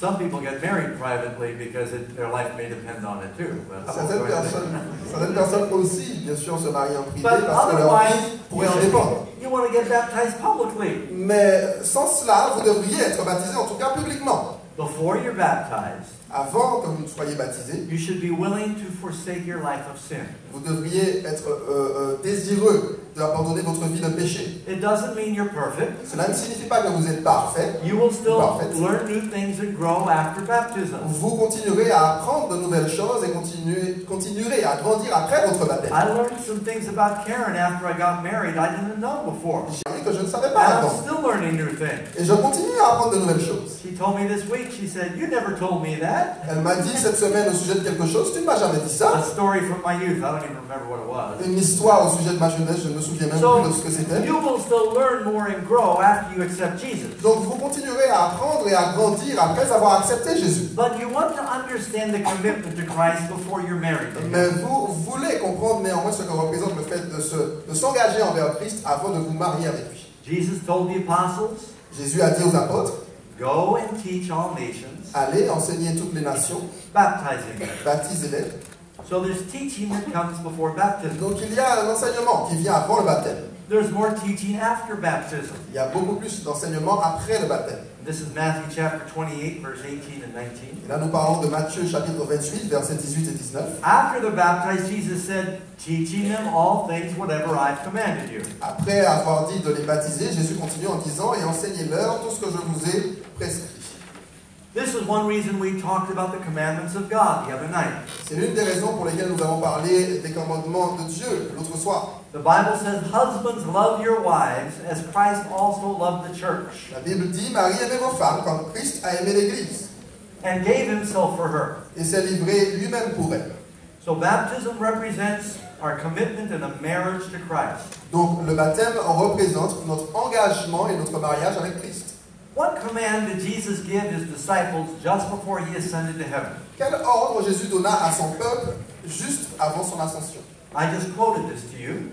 Some people get married privately because it, their life may depend on it too. But ah, Certaines go into that. personnes, certaines personnes aussi, bien sûr, se marient en privé But parce que leur vie pourrait you, en dépendre. you want to get baptized publicly. Mais sans cela, vous devriez être baptisé en tout cas publiquement. Before you're baptized, Avant que vous ne soyez baptisé, you should be willing to forsake your life of sin. Vous devriez être euh, euh, désireux d'abandonner votre vie de péché. It doesn't mean you're perfect. Cela ne signifie pas que vous êtes parfait. You will still Parfait. learn new things and grow after baptism. Vous continuerez à apprendre de nouvelles choses et continuer- continuerez à grandir après votre baptême. I learned some things about Karen after I got married I didn't know before. J'ai appris que je ne savais pas I'm avant. still learning new things. Et je continue à apprendre de nouvelles choses. She told me this week, she said, You never told me that. Elle m'a dit cette semaine au sujet de quelque chose, tu ne m'as jamais dit ça. A story from my youth. I don't even remember what it was. Une histoire au sujet de ma jeunesse, je ne me souviens même So, plus de ce que c'était. you will still learn more and grow after you accept Jesus. Donc vous continuerez à apprendre et à grandir après avoir accepté Jésus. But you want to understand the commitment to Christ before you're married to Mais vous voulez comprendre néanmoins ce que représente le fait de se- de s'engager envers Christ avant de vous marier avec lui. Jesus told the apostles, Jésus a dit aux apôtres, Go and teach all nations, allez enseigner toutes les nations, baptisez-les. So there's teaching that comes before baptism. Donc il y a un enseignement qui vient avant le baptême. There's more teaching after baptism. Il y a beaucoup plus d'enseignement après le baptême. This is Matthew chapter 28, verse 18 and 19. Et là nous parlons de Matthieu chapitre 28, versets 18 et 19. After the baptized, Jesus said, teaching them all things whatever I've commanded you. Après avoir dit de les baptiser, Jésus continue en disant et enseignez-leur tout ce que je vous ai prescrit. This is one reason we talked about the commandments of God the other night. C'est l'une des raisons pour lesquelles nous avons parlé des commandements de Dieu l'autre soir. The Bible says, Husbands, love your wives as Christ also loved the church La Bible dit Marie aimez vos femmes comme Christ a aimé l'Église and gave himself for her. et s'est livré lui-même pour elle. So baptism represents our commitment and a marriage to Christ. Donc le baptême représente notre engagement et notre mariage avec Christ. What command did Jesus give his disciples just before he ascended to heaven? Quel ordre Jésus donna à son peuple juste avant son ascension? I just quoted this to you.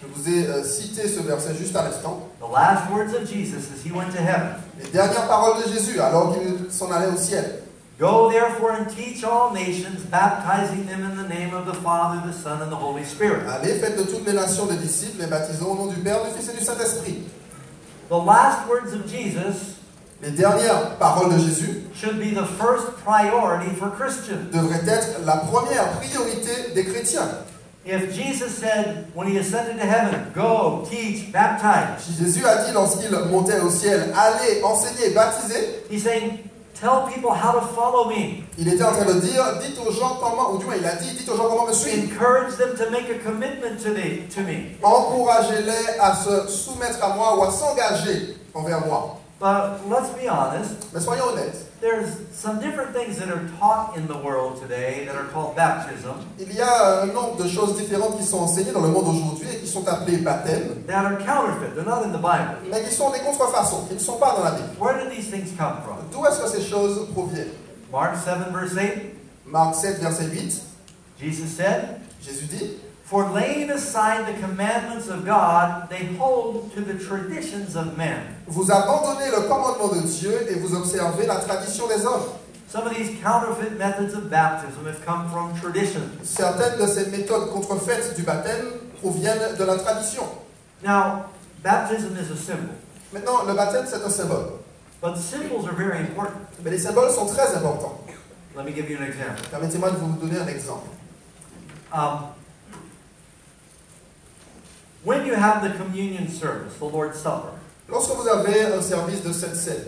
Je vous ai euh, cité ce verset juste à l'instant. The last words of Jesus as he went to heaven. Les dernières paroles de Jésus alors qu'il s'en allait au ciel. Go therefore and teach all nations, baptizing them in the name of the Father, the Son, and the Holy Spirit. Allez, faites de toutes les nations des disciples, les baptisons au nom du Père, du Fils et du Saint-Esprit. The last words of Jesus Les dernières paroles de Jésus should be the first priority for Christians. devraient être la première priorité des chrétiens. If Jesus said when he ascended to heaven, go, teach, baptize, Si Jésus a dit lorsqu'il montait au ciel, allez, enseigner, baptiser, he's saying, tell people how to follow me. il était en train de dire, dites aux gens comment, ou du moins il a dit, dites aux gens comment me suivre. Encourage them to make a commitment to, the, to me. Encouragez-les à se soumettre à moi ou à s'engager envers moi. But let's be honest, Mais soyons honnêtes, there's some different things that are taught in the world today that are called baptism il y a un nombre de choses différentes qui sont enseignées dans le monde aujourd'hui et qui sont appelées baptêmes, that are counterfeit. They're not in the Bible. mais qui sont des contrefaçons, qui ne sont pas dans la Bible. Where do these things come from? D'où est-ce que ces choses proviennent? Mark 7, verse 8, Marc 7, verset 8, Jesus said, Jésus dit, For laying aside the commandments of God, they hold to the traditions of men. Vous abandonnez le commandement de Dieu et vous observez la tradition des hommes. Some of these counterfeit methods of baptism have come from tradition. Certaines de ces méthodes contrefaites du baptême proviennent de la tradition. Now, baptism is a symbol, Maintenant, le baptême, c'est un symbole. but symbols are very important. Mais les symboles sont très importants. Let me give you an example. Permettez-moi de vous donner un exemple. Um, when you have the communion service, the Lord's Supper, Lorsque vous avez un service de cette scène,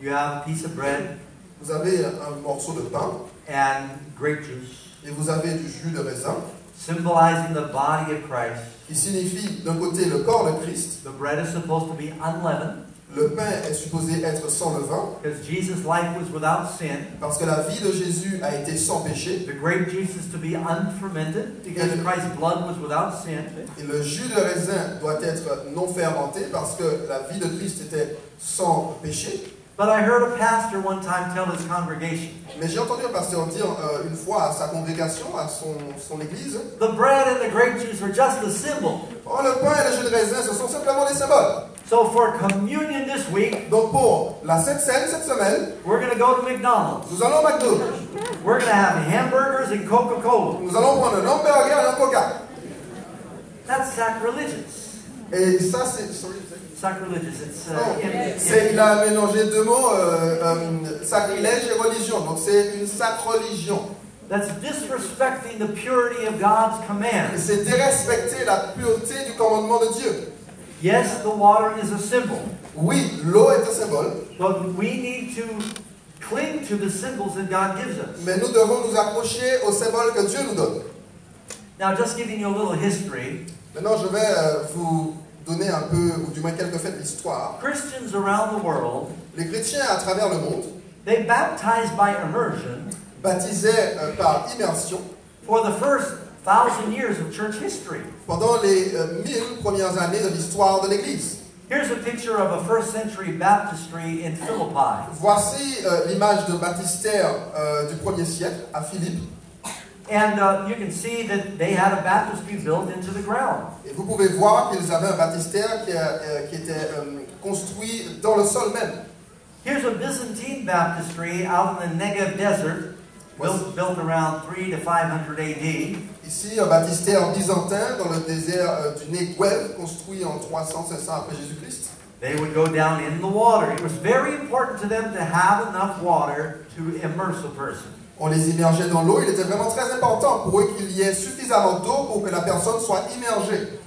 you have a piece of bread vous avez un morceau de pain and grape juice, et vous avez du jus de raisin symbolizing the body of Christ. qui signifie d'un côté le corps de Christ, The bread is supposed to be unleavened le pain est supposé être sans levain Jesus' life was without sin. parce que la vie de Jésus a été sans péché The grape juice is to be unfermented because Christ's blood was without sin. et le jus de raisin doit être non fermenté parce que la vie de Christ était sans péché. But I heard a pastor one time tell his congregation, Mais j'ai entendu un pasteur dire euh, une fois à sa congrégation, à son, son église, the bread and the grape juice are just a symbol. oh, le pain et le jus de raisin, ce sont simplement des symboles. So for communion this week, Donc pour la Sainte Seine cette semaine, we're going to go to McDonald's. nous allons au McDo. We're going to have hamburgers and Coca-Cola. Nous allons prendre un hamburger et un coca. That's sacrilegious. Et ça, c'est. Sacrilegious. It's uh, Oh, c'est- il a mélangé deux mots, euh, euh, sacrilège et religion. Donc c'est une sacre-religion. that's disrespecting the purity of God's command. c'est dérespecter la pureté du commandement de Dieu. Yes, the water is a symbol, Oui, l'eau est un symbole, but we need to cling to the symbols that God gives us. mais nous devons nous accrocher au symbole que Dieu nous donne. Now, just giving you a little history, Maintenant, je vais euh, vous donner un peu, ou du moins quelques faits de l'histoire. Christians around the world, Les chrétiens à travers le monde they baptized by immersion baptisaient euh, par immersion for the first thousand years of church history. pendant les euh, mille premières années de l'histoire de l'Église. Here's a picture of a first century baptistry in Philippi. Voici euh, l'image de baptistère euh, du 1er siècle à Philippe. And uh, you can see that they had a baptistry built into the ground. Et vous pouvez voir qu'ils avaient un baptistère qui, euh, qui était euh, construit dans le sol même. Here's a Byzantine baptistry out in the Negev desert, built, built around 3 to 500 AD. Ici, un baptistère byzantin dans le désert euh, du Negev, construit en 300-500 après Jésus-Christ. They would go down in the water. It was very important to them to have enough water to immerse a person. On les immergeait dans l'eau. Il était vraiment très important pour eux qu'il y ait suffisamment d'eau pour que la personne soit immergée.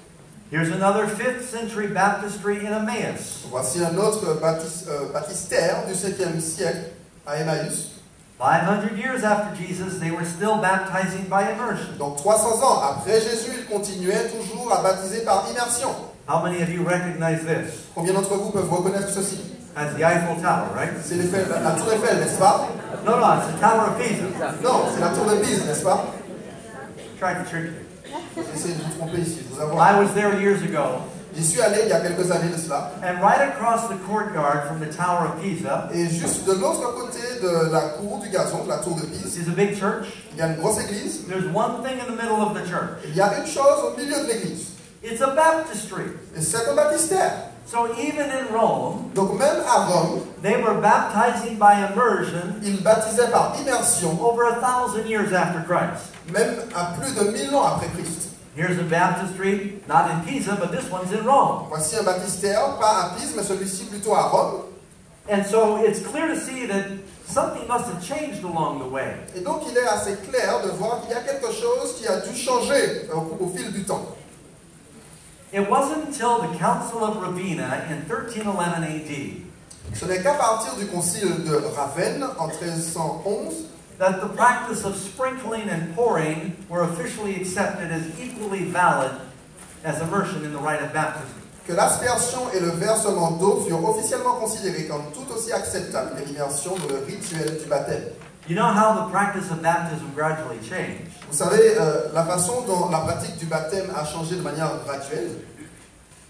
Here's another 5th century baptistry in Emmaus. Voici un autre euh, baptistère du 5e siècle à Emmaüs. 500 years after Jesus, they were still baptizing by immersion. Donc 300 ans après Jésus, il continuait toujours à baptiser par immersion. How many of you recognize this? Combien d'entre vous peuvent reconnaître ceci? That's the Eiffel Tower, right? C'est la, la tour Eiffel, n'est-ce pas? No, no, it's the Tower of Pisa. Non, c'est la tour de Pise, n'est-ce pas? Tried to trick you. Essayez de vous tromper ici, vous avoir. I was there years ago, J'y suis allé il y a quelques années de cela. and right across the courtyard from the Tower of Pisa Et juste de l'autre côté de la cour du gazon, de la tour de Pise, is a big church. il y a une grosse église. There's one thing in the middle of the church. Il y a une chose au milieu de l'église. It's a baptistry. Et c'est un baptistère. So even in Rome, Donc même à Rome, they were baptizing by immersion ils baptisaient par immersion, over a thousand years after Christ. même à plus de 1000 ans après Christ. Here's a baptistry, not in Pisa, but this one's in Rome. Voici un baptistère, pas à Pise, mais celui-ci plutôt à Rome. And so it's clear to see that something must have changed along the way. Et donc il est assez clair de voir qu'il y a quelque chose qui a dû changer au, au fil du temps. It wasn't until the Council of Ravenna in 1311 AD Ce n'est qu'à partir du concile de Ravenne en 1311 that the practice of sprinkling and pouring were officially accepted as equally valid as immersion in the rite of baptism. que l'aspersion et le versement d'eau furent officiellement considérés comme tout aussi acceptables que l'immersion dans le rituel du baptême. You know how the practice of baptism gradually changed? Vous savez, euh, la façon dont la pratique du baptême a changé de manière graduelle,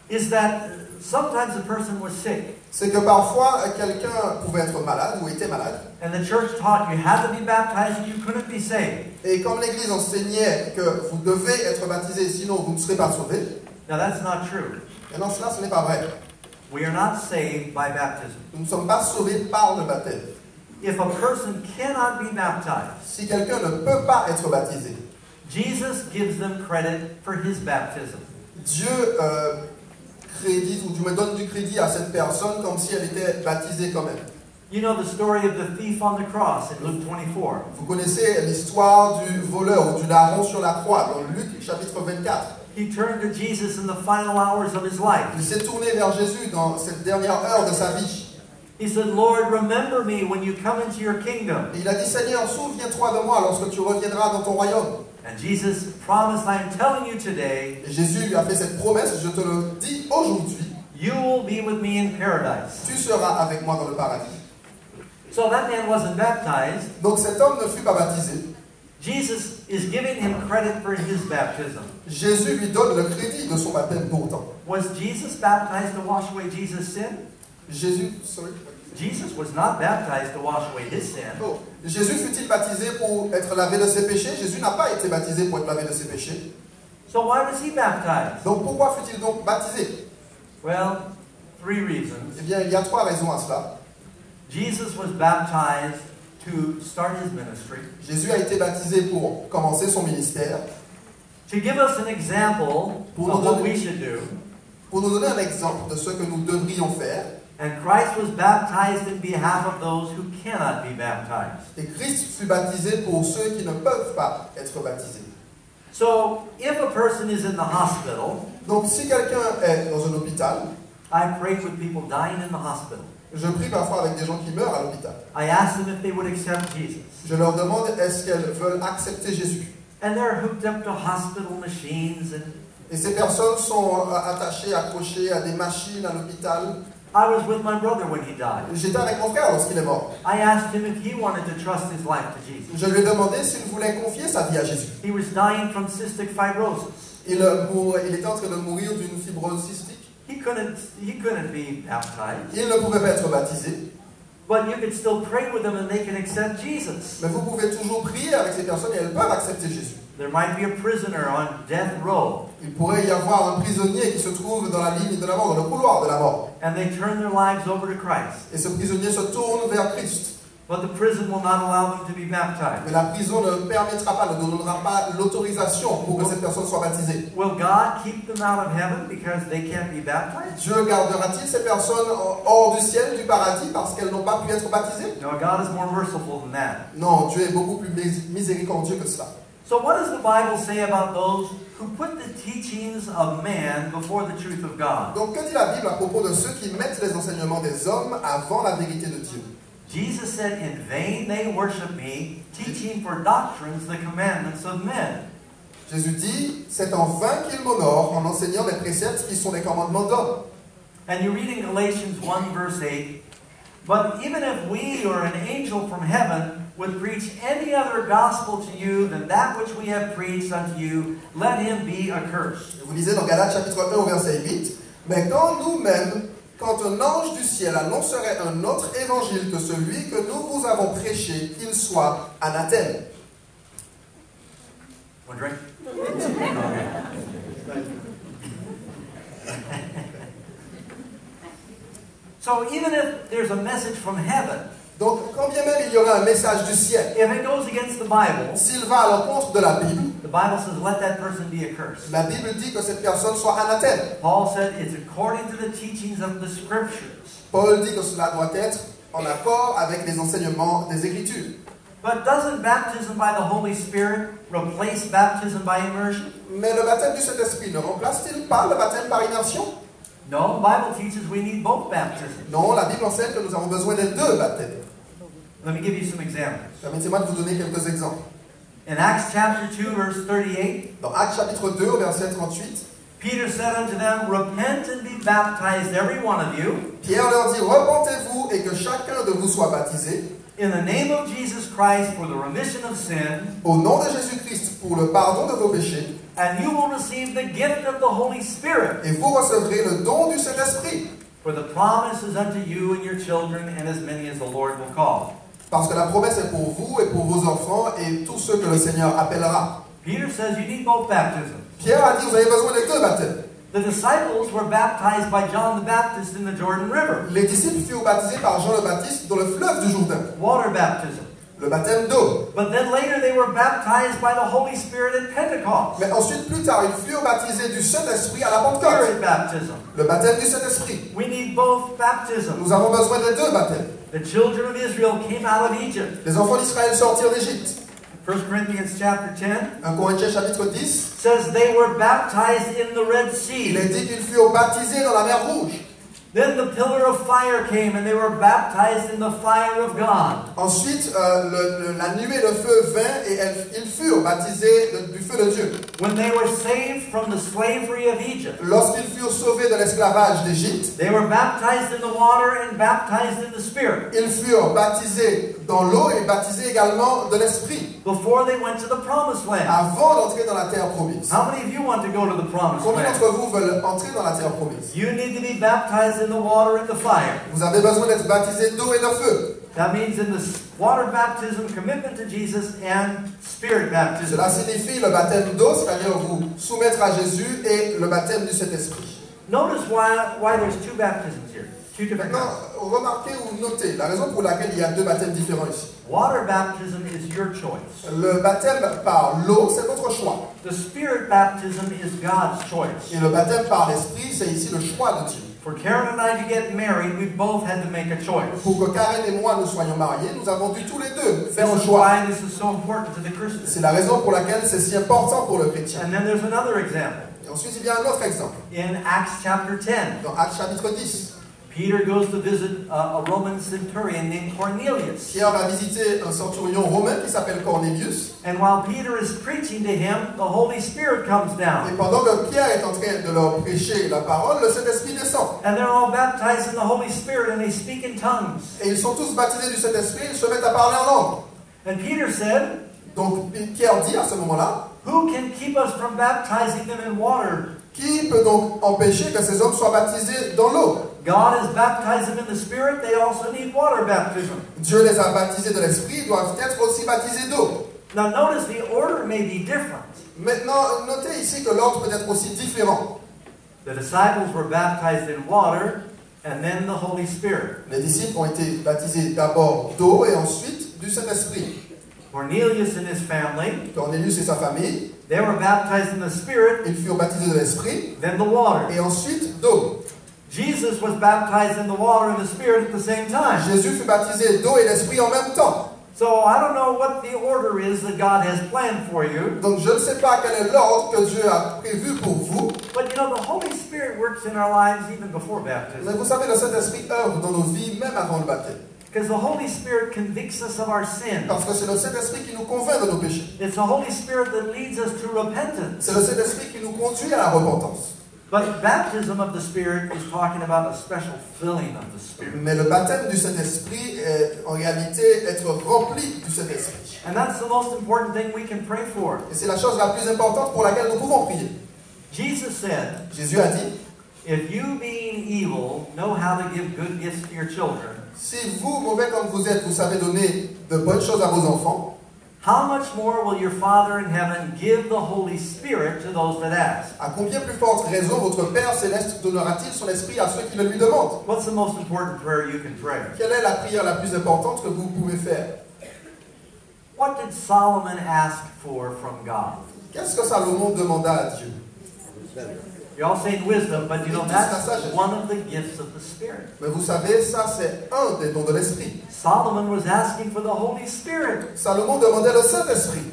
Is that sometimes a person was sick, c'est que parfois euh, quelqu'un pouvait être malade ou était malade, and the church taught you had to be baptized and you couldn't be saved. et comme l'Église enseignait que vous devez être baptisé, sinon vous ne serez pas sauvé, Now that's not true. maintenant cela ce n'est pas vrai. We are not saved by baptism. Nous ne sommes pas sauvés par le baptême. If a person cannot be baptized, Si quelqu'un ne peut pas être baptisé, Jesus gives them credit for his baptism. Dieu euh, crédite ou du moins donne du crédit à cette personne comme si elle était baptisée quand même. You know the story of the thief on the cross in Luke 24. Vous connaissez l'histoire du voleur ou du larron sur la croix dans Luc chapitre 24. He turned to Jesus in the final hours of his life. Il s'est tourné vers Jésus dans cette dernière heure de sa vie. He said, Lord, remember me when you come into your kingdom. Et il a dit Seigneur, souviens-toi de moi lorsque tu reviendras dans ton royaume. And Jesus promised, I'm telling you today, Et Jésus lui a fait cette promesse, je te le dis aujourd'hui, you will be with me in paradise. tu seras avec moi dans le paradis. So that man wasn't baptized. Donc cet homme ne fut pas baptisé. Jesus is giving him credit for his baptism. Jésus lui donne le crédit de son baptême pourtant. Was Jesus baptized to wash away Jesus' sin? Jésus, sorry. Jesus was not baptized to wash away his sin. Oh. Jésus fut-il baptisé pour être lavé de ses péchés? Jésus n'a pas été baptisé pour être lavé de ses péchés. So why was he baptized? Donc pourquoi fut-il donc baptisé? Well, three reasons. Eh bien, il y a trois raisons à cela. Jesus was baptized to start his ministry, Jésus a été baptisé pour commencer son ministère, to give us an example of what we should do, pour nous donner un exemple de ce que nous devrions faire. And Christ was baptized in behalf of those who cannot be baptized. Et Christ fut baptisé pour ceux qui ne peuvent pas être baptisés. So, if a person is in the hospital, Donc si quelqu'un est dans un hôpital, I prayed with people dying in the hospital. je prie parfois avec des gens qui meurent à l'hôpital. I asked them if they would accept Jesus. Je leur demande est-ce qu'elles veulent accepter Jésus? And they're hooked up to hospital machines. And Et ces personnes sont euh, attachées, accrochées à des machines à l'hôpital. I was with my brother when he died. J'étais avec mon frère lorsqu'il est mort. I asked him if he wanted to trust his life to Jesus. Je lui ai demandé s'il voulait confier sa vie à Jésus. He was dying from cystic fibrosis. Il, euh, il était en train de mourir d'une fibrose cystique. He couldn't, he couldn't be baptized. Il ne pouvait pas être baptisé. But you could still pray with them and they can accept Jesus. Mais vous pouvez toujours prier avec ces personnes et elles peuvent accepter Jésus. There might be a prisoner on death row Il pourrait y avoir un prisonnier qui se trouve dans la ligne de la mort, dans le couloir de la mort. and they turn their lives over to Christ. Et ce prisonnier se tourne vers Christ. But the prison will not allow them to be baptized. Mais la prison ne permettra pas, ne donnera pas l'autorisation pour que cette personne soit baptisée. Will God keep them out of heaven because they can't be baptized? Dieu gardera-t-il ces personnes hors du ciel, du paradis, parce qu'elles n'ont pas pu être baptisées? No, God is more merciful than that. Non, Dieu est beaucoup plus mis- miséricordieux que cela. So, what does the Bible say about those who put the teachings of man before the truth of God? Donc que dit la Bible à propos de ceux qui mettent les enseignements des hommes avant la vérité de Dieu Jesus said, In vain they worship me, teaching for doctrines the commandments of men. Jésus dit, c'est en vain qu'ils m'honorent en enseignant les préceptes qui sont les commandements d'hommes. And you read in Galatians 1, verse 8, But even if we or an angel from heaven would preach any other gospel to you than that which we have preached unto you, let him be accursed. Vous lisez dans Galates chapitre 1 au verset 8. Mais quand nous-mêmes, quand un ange du ciel annoncerait un autre évangile que celui que nous vous avons prêché, qu'il soit anathème. Drink? so even if there's a message from heaven, Donc, quand bien même il y aurait un message du ciel, s'il va à l'encontre de la Bible, the Bible says let that person be accursed. la Bible dit que cette personne soit anathème. Paul said it's according to the teachings of the scriptures. Paul dit que cela doit être en accord avec les enseignements des Écritures. But doesn't baptism by the Holy Spirit replace baptism by immersion? Mais le baptême du Saint-Esprit ne remplace-t-il pas le baptême par immersion? No, the Bible teaches we need both baptisms. Non, la Bible enseigne que nous avons besoin des deux baptêmes. Let me give you some examples. Permettez-moi de vous donner quelques exemples. In Acts chapter 2, verse 38, Dans Actes chapitre 2 au verset 38, Peter said unto them, Repent and be baptized, every one of you, Pierre leur dit, repentez-vous et que chacun de vous soit baptisé in the name of Jesus Christ for the remission of sin, au nom de Jésus-Christ pour le pardon de vos péchés, and you will receive the gift of the Holy Spirit. et vous recevrez le don du Saint-Esprit. For the promise is unto you and your children, and as many as the Lord will call. Parce que la promesse est pour vous et pour vos enfants et tous ceux que le Seigneur appellera. Peter says you need both baptisms. Pierre a dit, vous avez besoin des deux baptêmes. The disciples were baptized by John the Baptist in the Jordan River. Les disciples furent baptisés par Jean le Baptiste dans le fleuve du Jourdain, Water baptism. le baptême d'eau. But then later they were baptized by the Holy Spirit at Pentecost. Mais ensuite, plus tard, ils furent baptisés du Saint-Esprit à la Pentecôte, Spirit baptism. le baptême du Saint-Esprit. We need both baptisms. Nous avons besoin des deux baptêmes. The children of Israel came out of Egypt. Les enfants d'Israël sortirent d'Égypte. 1 Corinthians chapter 10 1 Corinthiens chapitre 10, says they were baptized in the Red il Sea. est dit qu'ils furent baptisés dans la mer Rouge. Then the pillar of fire came and they were baptized in the fire of God. Ensuite, euh, le- le- la nuée de feu vint et elles- ils furent baptisés de- du feu de Dieu. When they were saved from the slavery of Egypt, Lorsqu'ils furent sauvés de l'esclavage d'Égypte, they were baptized in the water and baptized in the Spirit ils furent baptisés dans l'eau et baptisés également de l'Esprit before they went to the promised land. avant d'entrer dans la terre promise. How many of you want to go to the promised Combien d'entre vous veulent entrer dans la terre promise? You need to be baptized in the water and the fire. Vous avez besoin d'être baptisés d'eau et de feu. That means in the water baptism, commitment to Jesus, and spirit baptism. Cela signifie le baptême d'eau, c'est-à-dire vous soumettre à Jésus, et le baptême du Saint-Esprit. Notice why, why there's two baptisms here. Two different Maintenant, remarquez ou notez la raison pour laquelle il y a deux baptêmes différents ici. Water baptism is your choice. Le baptême par l'eau, c'est votre choix. The spirit baptism is God's choice. Et le baptême par l'Esprit, c'est ici le choix de Dieu. For Karen and I to get married, we both had to make a choice. Pour que Karen et moi nous soyons mariés, nous avons dû tous les deux faire un choix. why this is so important to the Christian. C'est la raison pour laquelle c'est si important pour le chrétien. And then there's another example. Et ensuite, il y a un autre exemple. In Acts chapter 10, Dans Actes chapitre 10, Peter goes to visit a, a Roman centurion named Cornelius. Pierre va visiter un centurion romain qui s'appelle Cornelius. And while Peter is preaching to him, the Holy Spirit comes Et down. pendant que Pierre est en train de leur prêcher la parole, le Saint-Esprit descend. And they're all baptized in the Holy Spirit and they speak in tongues. Et ils sont tous baptisés du Saint-Esprit, ils se mettent à parler en langue. And Peter said, Donc Pierre dit à ce moment-là, Who can keep us from baptizing them in water? qui peut donc empêcher que ces hommes soient baptisés dans l'eau? God has baptized them in the Spirit, they also need water baptism. Dieu les a baptisés de l'Esprit, ils doivent être aussi baptisés d'eau. Now notice the order may be different. Maintenant, notez ici que l'ordre peut être aussi différent. The disciples were baptized in water and then the Holy Spirit. Les disciples ont été baptisés d'abord d'eau et ensuite du Saint-Esprit. Cornelius and his family, Cornelius et sa famille, they were baptized in the Spirit, ils furent baptisés de l'Esprit then the water. et ensuite d'eau. Jesus was baptized in the water and the Spirit at the same time. Jésus fut baptisé d'eau et d'Esprit en même temps. So I don't know what the order is that God has planned for you, Donc je ne sais pas quel est l'ordre que Dieu a prévu pour vous, but you know, the Holy Spirit works in our lives even before mais baptism. vous savez, le Saint-Esprit œuvre dans nos vies même avant le baptême. Because the Holy Spirit convicts us of our sin. Parce que c'est le Saint-Esprit qui nous convainc de nos péchés. It's the Holy Spirit that leads us to repentance. C'est le Saint-Esprit qui nous conduit à la repentance. But baptism of the Spirit is talking about a special filling of the Spirit. Mais le baptême du Saint-Esprit est en réalité être rempli du Saint-Esprit. And that's the most important thing we can pray for. Et c'est la chose la plus importante pour laquelle nous pouvons prier. Jesus said, Jésus a dit, If you, being evil, know how to give good gifts to your children, si vous, mauvais comme vous êtes, vous savez donner de bonnes choses à vos enfants, how much more will your Father in heaven give the Holy Spirit to those that ask? à combien plus forte raison votre Père céleste donnera-t-il son esprit à ceux qui le lui demandent? What's the most important prayer you can pray? Quelle est la prière la plus importante que vous pouvez faire? What did Solomon ask for from God? Qu'est-ce que Salomon demanda à Dieu? You're all saying wisdom, but you know that's one of the gifts of the Spirit. Mais vous savez, ça c'est un des dons de l'esprit. Solomon was asking for the Holy Spirit. Salomon demandait le Saint-Esprit.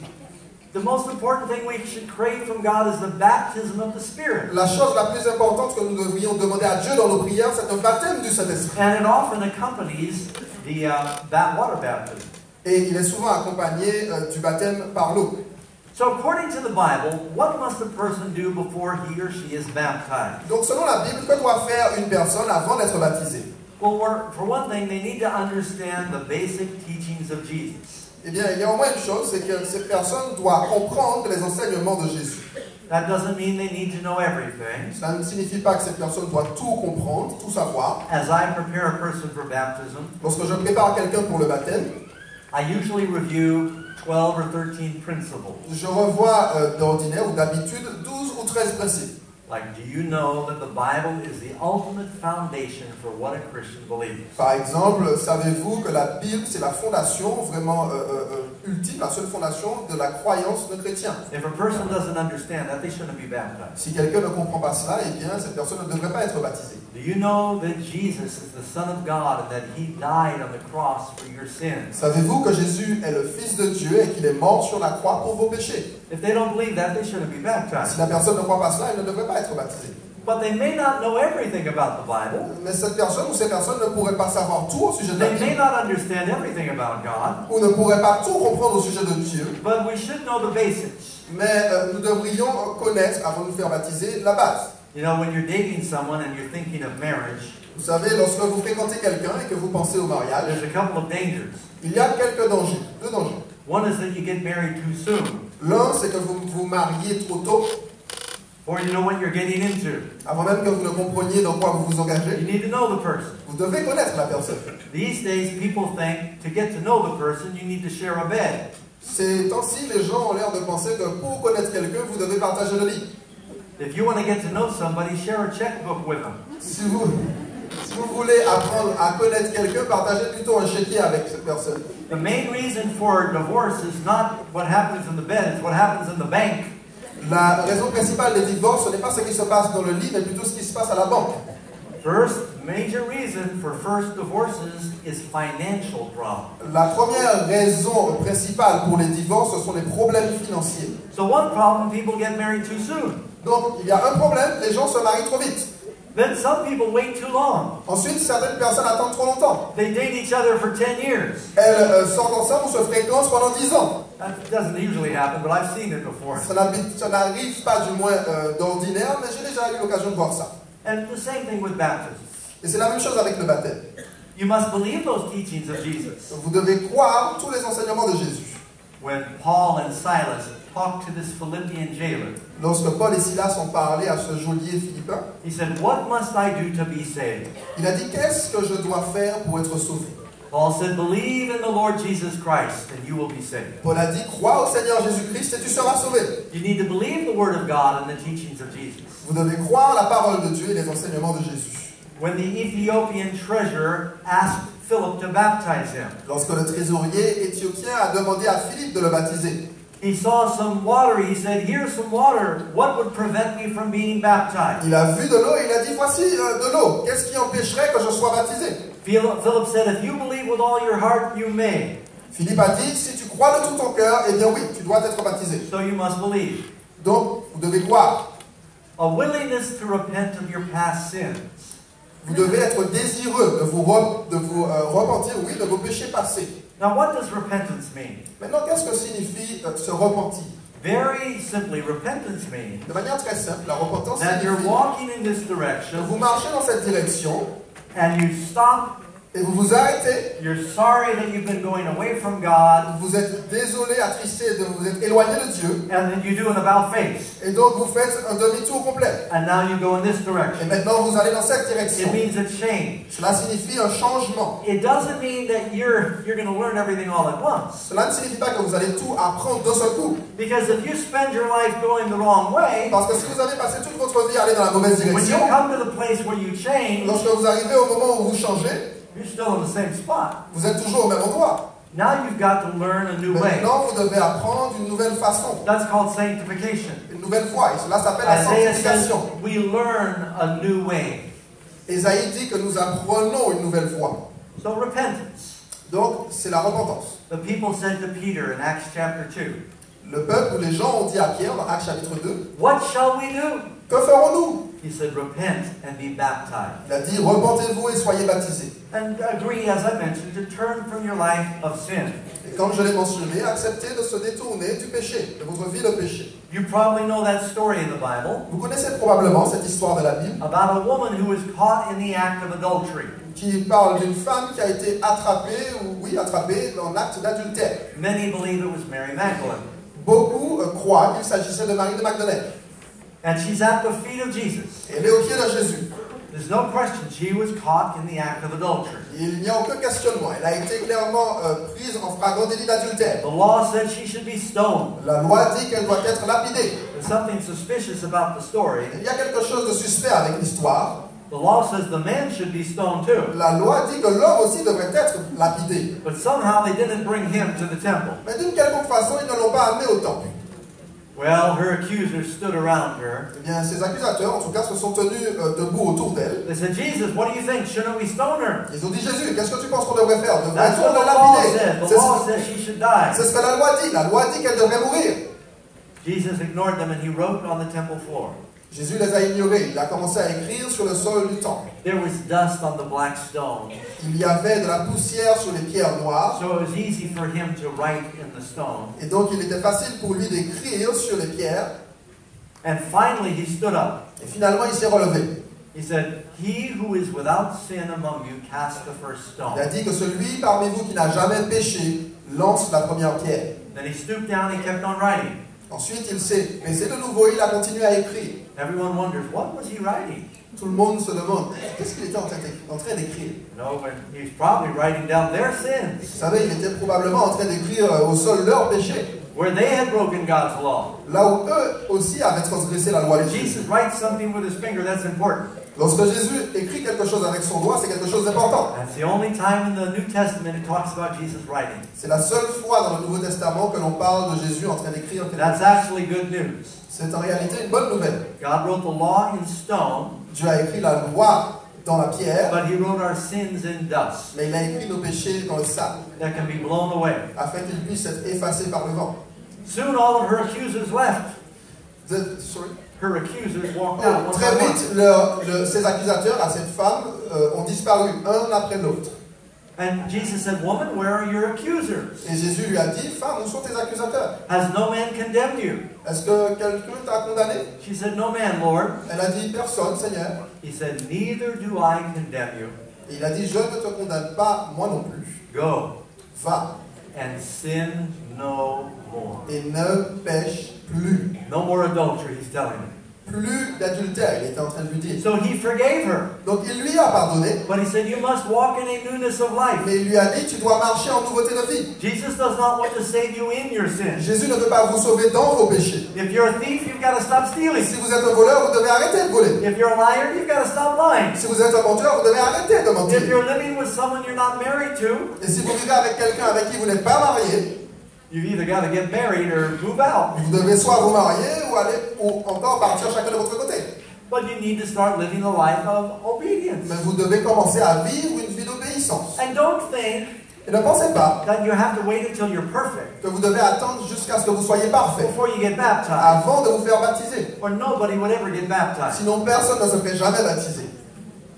The most important thing we should crave from God is the baptism of the Spirit. La chose la plus importante que nous devrions demander à Dieu dans nos prières, c'est un baptême du Saint-Esprit. And it often accompanies the uh, that water baptism. Et il est souvent accompagné euh, du baptême par l'eau. So according to the Bible, what must a person do before he or she is baptized? Donc selon la Bible, que doit faire une personne avant d'être baptisée? Well, for one thing, they need to understand the basic teachings of Jesus. Eh bien, il y a au moins une chose, c'est que cette personne doit comprendre les enseignements de Jésus. That doesn't mean they need to know everything. Cela ne signifie pas que cette personne doit tout comprendre, tout savoir. As I prepare a person for baptism, Lorsque je prépare quelqu'un pour le baptême, I usually review 12 or 13 principles. je revois euh, d'ordinaire ou d'habitude 12 ou 13 principes. Like, do you know that the Bible is the ultimate foundation for what a Christian believes? Par exemple, savez-vous que la Bible, c'est la fondation vraiment euh, euh, ultime, la seule fondation de la croyance de chrétien? If a person doesn't understand that, they shouldn't be baptized. Si quelqu'un ne comprend pas cela, eh bien, cette personne ne devrait pas être baptisée. Do you know that Jesus is the Son of God and that He died on the cross for your sins? Savez-vous que Jésus est le Fils de Dieu et qu'il est mort sur la croix pour vos péchés? If they don't believe that, they shouldn't be Si la personne ne croit pas cela, elle ne devrait pas être baptisée. But they may not know everything about the Bible. Mais cette personne ou ces personnes ne pourraient pas savoir tout au sujet de la They may Bible not understand everything about God, ou ne pourraient pas tout comprendre au sujet de Dieu. but we should know the basics. Mais euh, nous devrions connaître, avant de nous faire baptiser, la base. You know, when you're dating someone and you're thinking of marriage, Vous savez, lorsque vous fréquentez quelqu'un et que vous pensez au mariage, there's a couple of dangers. il y a quelques dangers, deux dangers. One is that you get married too soon, L'un, c'est que vous vous mariez trop tôt, or you know what you're getting into. avant même que vous ne compreniez dans quoi vous vous You engagez. need to know the person. Vous devez connaître la personne. These days, people think to get to know the person, you need to share a bed. Ces temps-ci, les gens ont l'air de penser que pour connaître quelqu'un, vous devez partager le lit. If you want to get to know somebody, share a checkbook with them. Si vous, si vous voulez apprendre à connaître quelqu'un, partagez plutôt un chéquier avec cette personne. The main reason for divorce is not what happens in the bed, it's what happens in the bank. La raison principale des divorces, ce n'est pas ce qui se passe dans le lit, mais plutôt ce qui se passe à la banque. First major reason for first divorces is financial problems. La première raison principale pour les divorces, ce sont les problèmes financiers. So one problem, people get married too soon. Donc, il y a un problème, les gens se marient trop vite. Then some people wait too long. Ensuite, certaines personnes attendent trop longtemps. They date each other for 10 years. Elles euh, sortent ensemble ou se fréquentent pendant 10 ans. That doesn't usually happen, but I've seen it before. Ça n'habite- ça n'arrive pas du moins euh, d'ordinaire, mais j'ai déjà eu l'occasion de voir ça. And the same thing with baptism. Et c'est la même chose avec le baptême. You must believe those teachings of Jesus. Vous devez croire tous les enseignements de Jésus. When Paul and Silas talked to this Philippian jailer, Lorsque Paul et Silas ont parlé à ce geôlier philippin, he said, What must I do to be saved? il a dit Qu'est-ce que je dois faire pour être sauvé? Paul said, Believe in the Lord Jesus Christ, and you will be saved. Paul a dit Crois au Seigneur Jésus-Christ et tu seras sauvé. You need to believe the Word of God and the teachings of Jesus. Vous devez croire la parole de Dieu et les enseignements de Jésus. When the Ethiopian treasurer asked Philip to baptize him, Lorsque le trésorier éthiopien a demandé à Philippe de le baptiser, he saw some water. He said, Here's some water. What would prevent me from being baptized? il a vu de l'eau et il a dit Voici euh, de l'eau. Qu'est-ce qui empêcherait que je sois baptisé? Philip Philip said, If you believe with all your heart, you may. Philippe a dit Si tu crois de tout ton cœur, eh bien oui, tu dois être baptisé. So you must believe. Donc, vous devez croire. A willingness to repent of your past sins. Vous devez être désireux de vous, re- de vous euh, repentir, oui, de vos péchés passés. Now, what does repentance mean? Maintenant, qu'est-ce que signifie euh, se repentir? Very simply, repentance means De manière très simple, la repentance that you're signifie walking in this que vous marchez dans cette direction and you stop. Et vous vous arrêtez, You're sorry that you've been going away from God, vous êtes désolé, attristé de vous être éloigné de Dieu, and then you do an about face. et donc vous faites un demi-tour complet. And now you go in this Et direction. maintenant vous allez dans cette It direction. means a change. Cela signifie un changement. It doesn't mean that you're you're going to learn everything all at once. Cela ne signifie pas que vous allez tout apprendre d'un seul coup. Because if you spend your life going the wrong way, Parce que si vous avez passé toute votre vie à aller dans la mauvaise when you direction, come to the place where you change, lorsque vous arrivez au moment où vous changez, you're still in the same spot. vous êtes toujours au même endroit. Now you've got to learn a new way. Maintenant, vous devez apprendre une nouvelle façon, That's called sanctification. une nouvelle voie. Et cela s'appelle la Isaiah says sanctification. we learn a new way. Ésaïe dit que nous apprenons une nouvelle voie. So repentance. Donc, c'est la repentance. The people said to Peter in Acts chapter 2, Le peuple ou les gens ont dit à Pierre dans Actes chapitre 2, What shall we do? Que ferons-nous? He said, Repent and be baptized. Il a dit Repentez-vous et soyez baptisés. And agree, as I mentioned, to turn from your life of sin. Et comme je l'ai mentionné, acceptez de se détourner du péché, de votre vie de péché. You probably know that story in the Bible Vous connaissez probablement cette histoire de la Bible about a woman who was caught in the act of adultery. qui parle d'une femme qui a été attrapée, ou oui, attrapée dans l'acte d'adultère. Many believe it was Mary Magdalene. Beaucoup euh, croient qu'il s'agissait de Marie de Magdalène. And she's at the feet of Jesus. Elle est au pied de Jésus. There's no question she was caught in the act of adultery. Il n'y a aucun questionnement. Elle a été clairement euh, prise en flagrant délit d'adultère. The law said she should be stoned. La loi dit qu'elle doit être lapidée. There's something suspicious about the story. Il y a quelque chose de suspect avec l'histoire. The law says the man should be stoned too. La loi dit que l'homme aussi devrait être lapidé. But somehow they didn't bring him to the temple. Mais d'une quelconque façon, ils ne l'ont pas amené au temple. Well, her accusers stood around her. Eh bien, ses accusateurs, en tout cas, se sont tenus euh, debout autour d'elle. They said, Jesus, what do you think? Shouldn't we stone her? Ils ont dit Jésus, qu'est-ce que tu penses qu'on devrait faire Devrait-on the la law lapider. The law says she should die. C'est ce que la loi dit. La loi dit qu'elle devrait mourir. Jesus ignored them and he wrote on the temple floor. Jésus les a ignorés. Il a commencé à écrire sur le sol du temple. There was dust on the black stone, Il y avait de la poussière sur les pierres noires. so it was easy for him to write in the stone. Et donc, il était facile pour lui d'écrire sur les pierres. And finally he stood up. Et finalement, il s'est relevé. He said, He who is without sin among you cast the first Il a stone. dit que celui parmi vous qui n'a jamais péché lance la première pierre. Then he stooped down and kept on writing. Ensuite, il s'est baissé de nouveau, il a continué à écrire. Everyone wonders, what was he writing? Tout le monde se demande, qu'est-ce qu'il était en train d'écrire- No, but he's probably writing down their sins, Vous savez, il était probablement en train d'écrire euh, au sol leurs péchés, where they had broken God's law. là où eux aussi avaient transgressé la loi de Dieu. Jesus writes something with his finger, that's important. Lorsque Jésus écrit quelque chose avec son doigt, c'est quelque chose d'important. That's the only time in the New Testament it talks about Jesus writing. C'est la seule fois dans le Nouveau Testament que l'on parle de Jésus en train d'écrire quelque chose. C'est en réalité une bonne nouvelle. God wrote the law in stone, Dieu a écrit la loi dans la pierre, but he wrote our sins in dust mais il a écrit nos péchés dans le sable, that can be blown away. afin qu'ils puissent être effacés par le vent. Soon all of her accusers left. The- sorry. Her accusers walked out Oh, très vite, le- le- ces accusateurs à cette femme euh, ont disparu un après l'autre. And Jesus said, Woman, where are your accusers? Et Jésus lui a dit, femme, où sont tes accusateurs Has no man condemned you? Est-ce que quelqu'un t'a condamné She said, No man, Lord. Elle a dit, personne, Seigneur. He said, Neither do I condemn you. Et il a dit, je ne te condamne pas, moi non plus. Go Va and sin no more. et ne pêche plus. No more adultery, he's telling me. Plus d'adultère, il était en train de lui dire. So he forgave her. Donc il lui a pardonné, But he said, You must walk in a newness of life. mais il lui a dit, tu dois marcher en nouveauté de vie. Jesus does not want to save you in your sin. Jésus ne veut pas vous sauver dans vos péchés. If you're a thief, you've got to stop stealing. Si vous êtes un voleur, vous devez arrêter de voler. If you're a liar, you've got to stop lying. Si vous êtes un menteur, vous devez arrêter de If mentir. you're living with someone you're not married to, Et si vous vivez avec quelqu'un avec qui vous n'êtes pas marié, you've either got to get married or move out. vous devez soit vous marier ou aller ou encore partir chacun de votre côté. But you need to start living a life of obedience. Mais vous devez commencer à vivre une vie d'obéissance. And don't think Et ne pensez pas that you have to wait until you're perfect que vous devez attendre jusqu'à ce que vous soyez parfait before you get baptized. avant de vous faire baptiser. Or nobody would ever get baptized. Sinon, personne ne se fait jamais baptiser.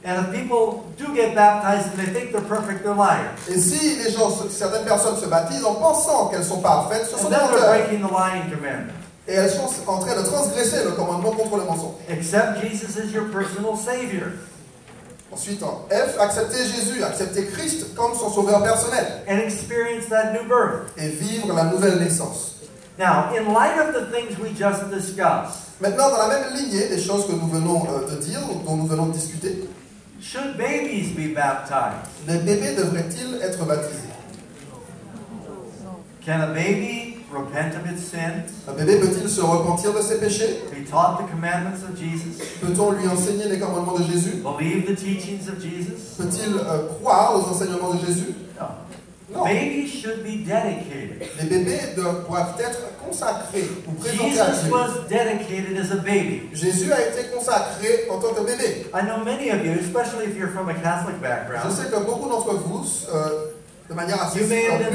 And if people do get baptized and they think they're perfect, they're liars. Et si les gens, certaines personnes se baptisent en pensant qu'elles sont parfaines, ce sont des menteurs. breaking the lying commandment. et elles sont en train de transgresser le commandement contre le mensonge. Accept Jesus as your personal Savior Ensuite, en F, accepter Jésus, accepter Christ comme son sauveur personnel and experience that new birth. et vivre la nouvelle naissance. Now, in light of the things we just discussed, Maintenant, dans la même lignée des choses que nous venons euh, de dire, dont nous venons de discuter, should babies be baptized? les bébés devraient-ils être baptisés Can a baby repent of its sins? Un bébé peut-il se repentir de ses péchés? Be taught the commandments of Jesus? Peut-on lui enseigner les commandements de Jésus? Believe the teachings of Jesus? Peut-il euh, croire aux enseignements de Jésus? Non. Babies should be dedicated. Les bébés doivent être consacrés ou présentés à Dieu. was dedicated as a baby. Jésus a été consacré en tant que bébé. I know many of you, especially if you're from a Catholic Je background, sais que beaucoup d'entre vous, euh, de manière assez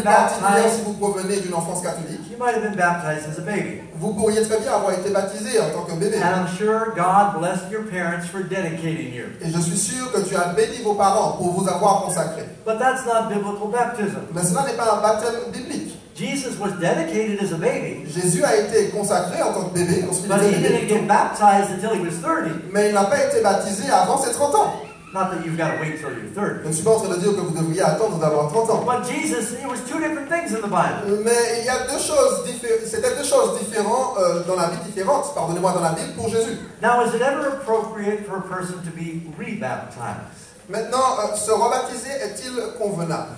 baptized. si vous provenez d'une enfance catholique, you might have been baptized as a baby. vous pourriez très bien avoir été baptisé en tant que bébé. And I'm sure God blessed your parents for dedicating you. Et je suis sûr que tu as béni vos parents pour vous avoir consacré. But that's not biblical baptism. Mais cela n'est pas un baptême biblique. Jesus was dedicated as a baby, Jésus a été consacré en tant que bébé but he didn't get baptized until he was 30. mais il n'a pas été baptisé avant ses 30 ans. Not that you've got to wait till you're 30. Je ne suis pas en train de dire que vous devriez attendre d'avoir 30 ans. But Jesus, it was two different things in the Bible. Euh, Mais il y a deux choses différentes, c'était deux choses différentes euh, dans la vie différente, pardonnez-moi, dans la Bible pour Jésus. Now, is it ever appropriate for a person to be rebaptized? Maintenant, euh, se rebaptiser est-il convenable?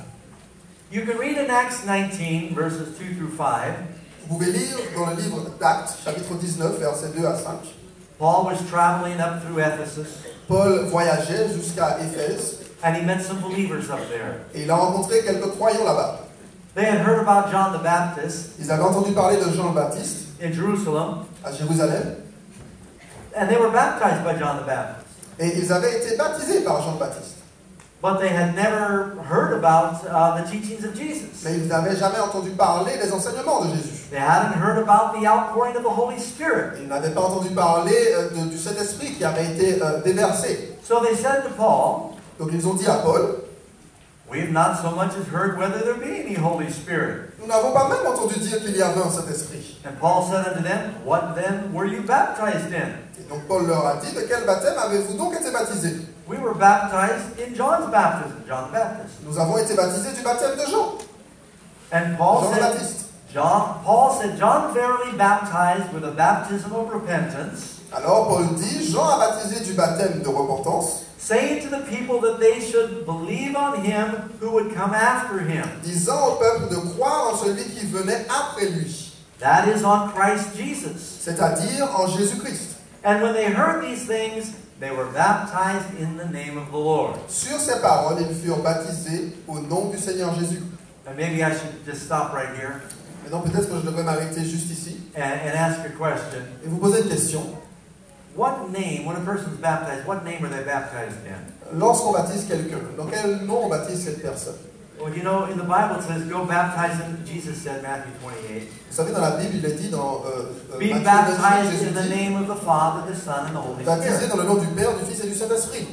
You can read in Acts 19, verses 2 through 5. Vous pouvez lire dans le livre d'Actes, chapitre 19, versets 2 à 5. Paul was traveling up through Ephesus, Paul voyageait jusqu'à Éphèse and he met some believers up there. et il a rencontré quelques croyants là-bas. They had heard about John the Baptist Ils avaient entendu parler de Jean le Baptiste in Jerusalem, à Jérusalem and they were baptized by John the Baptist. et ils avaient été baptisés par Jean le Baptiste. But they had never heard about uh, the teachings of Jesus. Mais ils n'avaient jamais entendu parler des enseignements de Jésus. They hadn't heard about the outpouring of the Holy Spirit. Ils n'avaient pas entendu parler euh, de- du Saint-Esprit qui avait été euh, déversé. So they said to Paul, Donc ils ont dit à Paul, We have not so much as heard whether there be any Holy Spirit. nous n'avons pas même entendu dire qu'il y avait un Saint-Esprit. And Paul said unto them, What then were you baptized in? Et donc Paul leur a dit, de quel baptême avez-vous donc été baptisés? We were baptized in John's baptism, John the Baptist. Nous avons été baptisés du baptême de Jean, And Paul Jean le said, Baptiste. John, Paul said, John verily baptized with a baptism of repentance, Alors Paul dit, Jean a baptisé du baptême de repentance, saying to the people that they should believe on him who would come after him. disant au peuple de croire en celui qui venait après lui, That is on Christ Jesus. c'est-à-dire en Jésus-Christ. And when they heard these things, they were baptized in the name of the Lord. Sur ces paroles, ils furent baptisés au nom du Seigneur Jésus. And maybe I should just stop right here Maintenant, peut-être que je devrais m'arrêter juste ici and, and ask a question. et vous poser une question. What name, when a person's baptized, what name are they baptized in? Lorsqu'on baptise quelqu'un, dans quel nom on baptise cette personne? Well, you know, in the Bible it says, go baptize him, Jesus said, Matthew 28. Vous savez, dans la Bible, il est dit dans euh, euh, Be Matthieu 28, baptized in the name of the Father, the Son, and the Holy baptisé Spirit. dans le nom du Père, du Fils et du Saint-Esprit.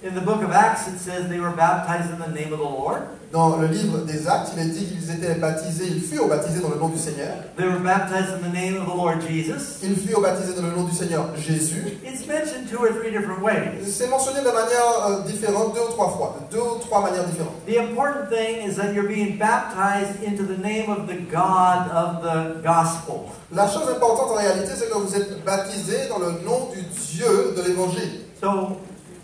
In the book of Acts it says they were baptized in the name of the Lord. Dans le livre des Actes, il est dit qu'ils étaient baptisés, ils furent baptisés dans le nom du Seigneur. They were baptized in the name of the Lord Jesus. Ils furent baptisés dans le nom du Seigneur Jésus. It's mentioned two or three different ways. C'est mentionné de manière euh, différente deux ou trois fois, de deux ou trois manières différentes. The important thing is that you're being baptized into the name of the God of the gospel. La chose importante en réalité, c'est que vous êtes baptisés dans le nom du Dieu de l'Évangile. So,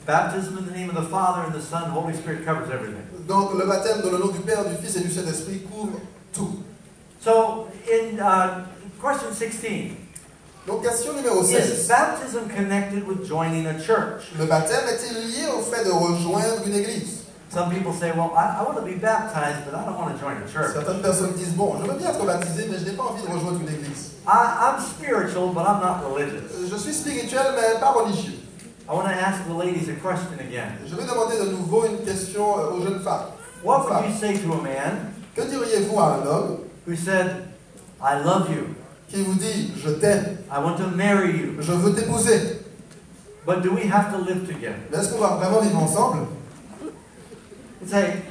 baptism in the name of the Father and the Son, Holy Spirit covers everything. Donc le baptême dans le nom du Père, du Fils et du Saint-Esprit couvre tout. So, in uh, question 16, Donc question numéro is 16. baptism connected with joining a church? Le baptême est-il lié au fait de rejoindre une église? Some people say, well, I, I want to be baptized, but I don't want to join a church. Certaines personnes disent, bon, je veux bien être baptisé, mais je n'ai pas envie de rejoindre une église. I, I'm spiritual, but I'm not religious. Je suis spirituel, mais pas religieux. I want to ask the ladies a question again. Je vais demander de nouveau une question euh, aux jeunes femmes. What would you say to a man Que diriez-vous à un homme who said, I love you, qui vous dit, je t'aime, I want to marry you, je veux t'épouser but do we have to live together? Mais est-ce qu'on va vraiment vivre ensemble? And say,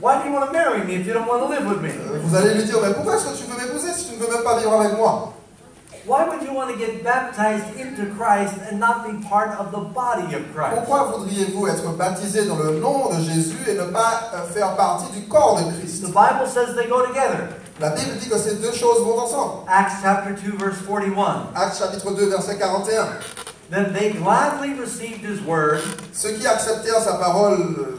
why do you want to marry me if you don't want to live with me? Euh, Vous allez lui dire, mais pourquoi est-ce que tu veux m'épouser si tu ne veux même pas vivre avec moi? Why would you want to get baptized into Christ and not be part of the body of Christ? Pourquoi voudriez-vous être baptisé dans le nom de Jésus et ne pas euh, faire partie du corps de Christ? The Bible says they go together. La Bible dit que ces deux choses vont ensemble. Acts chapter 2 verse 41. Actes chapitre 2, verset 41. Then they gladly received his word Ceux qui acceptèrent sa parole euh,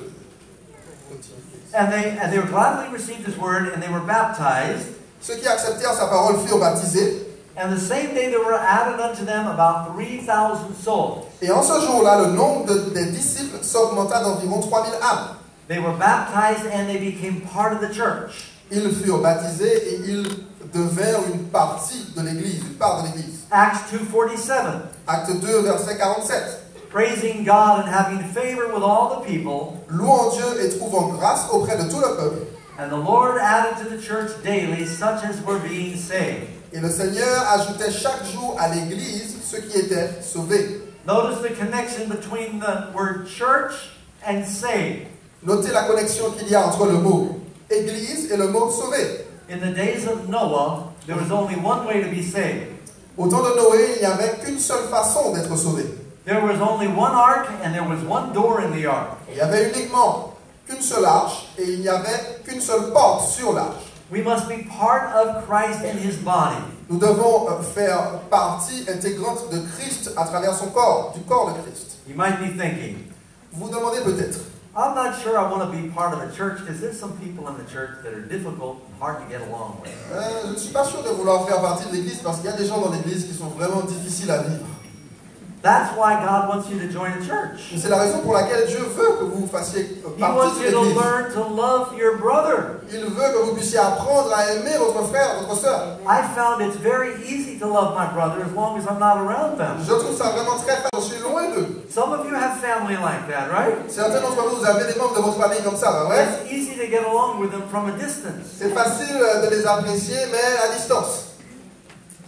and they and they gladly received his word and they were baptized. Ceux qui acceptèrent sa parole furent baptisés. And the same day there were added unto them about 3,000 souls. Et en ce jour-là, le nombre de- des disciples s'augmenta d'environ 3000 âmes. They were baptized and they became part of the church. Ils furent baptisés et ils devinrent une partie de l'Église, une part de l'Église. Acts 2:47. Acte 2, verset 47. Praising God and having favor with all the people, Louant Dieu et trouvant grâce auprès de tout le peuple. and the Lord added to the church daily such as were being saved. Et le Seigneur ajoutait chaque jour à l'Église ceux qui étaient sauvés. Notice the connection between the word church and saved. Notez la connexion qu'il y a entre le mot Église et le mot sauvé. In the days of Noah, there was only one way to be saved. Au temps de Noé, il n'y avait qu'une seule façon d'être sauvé. There was only one ark and there was one door in the ark. Il y avait uniquement qu'une seule arche et il n'y avait qu'une seule porte sur l'arche. We must be part of Christ and his body. Nous devons euh, faire partie intégrante de Christ à travers son corps, du corps de Christ. You might be thinking, Vous vous demandez peut-être, I'm not sure I want to be part of a church because there's some people in the church that are difficult and hard to get along with. euh, je ne suis pas sûr de vouloir faire partie de l'Église parce qu'il y a des gens dans l'Église qui sont vraiment difficiles à vivre. That's why God wants you to join a church. C'est la raison pour laquelle Dieu veut que vous fassiez partie de you to l'Église. learn to love your brother. Il veut que vous puissiez apprendre à aimer votre frère, votre soeur. I found it's very easy to love my brother as long as I'm not around them. Je trouve ça vraiment très facile. Je suis loin d'eux. Some of you have family like that, right? Certains d'entre vous, vous avez des membres de votre famille comme ça, bah ouais. It's easy to get along with them from a distance. C'est facile de les apprécier, mais à distance.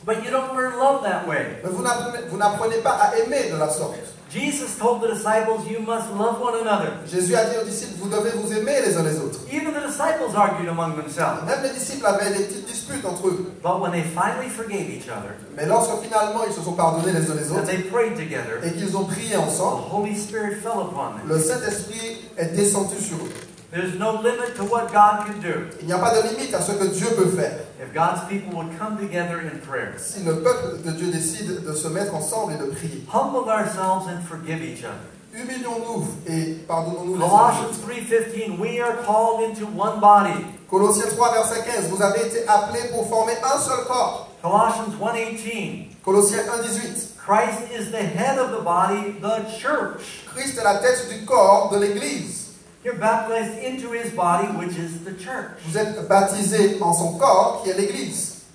But you don't learn love that way. Mais vous n'apprenez pas à aimer de la sorte. Jesus told the disciples, You must love one another. Jésus a dit aux disciples, vous devez vous aimer les uns les autres. Even the disciples argued among themselves. Même les disciples avaient des petites disputes entre eux. But when they finally forgave each other Mais lorsque finalement ils se sont pardonnés les uns les and autres they prayed together, et qu'ils ont prié the ensemble, Holy Spirit fell upon them. le Saint-Esprit est descendu sur eux. There's no limit to what God can do Il n'y a pas de limite à ce que Dieu peut faire. if God's people would come together in prayer. Si le peuple de Dieu décide de se mettre ensemble et de prier, Humble ourselves and forgive each other. humilions-nous et pardonnons-nous les uns les Colossians autres. 3:15 We are called into one body. Colossiens 3, verset 15, vous avez été appelés pour former un seul corps. Colossians 1:18 Colossiens 1, 18, Christ is the head of the body, the church. Christ est la tête du corps de l'Église. You're baptized into his body, which is the church. Vous êtes baptisés en son corps qui est l'Église.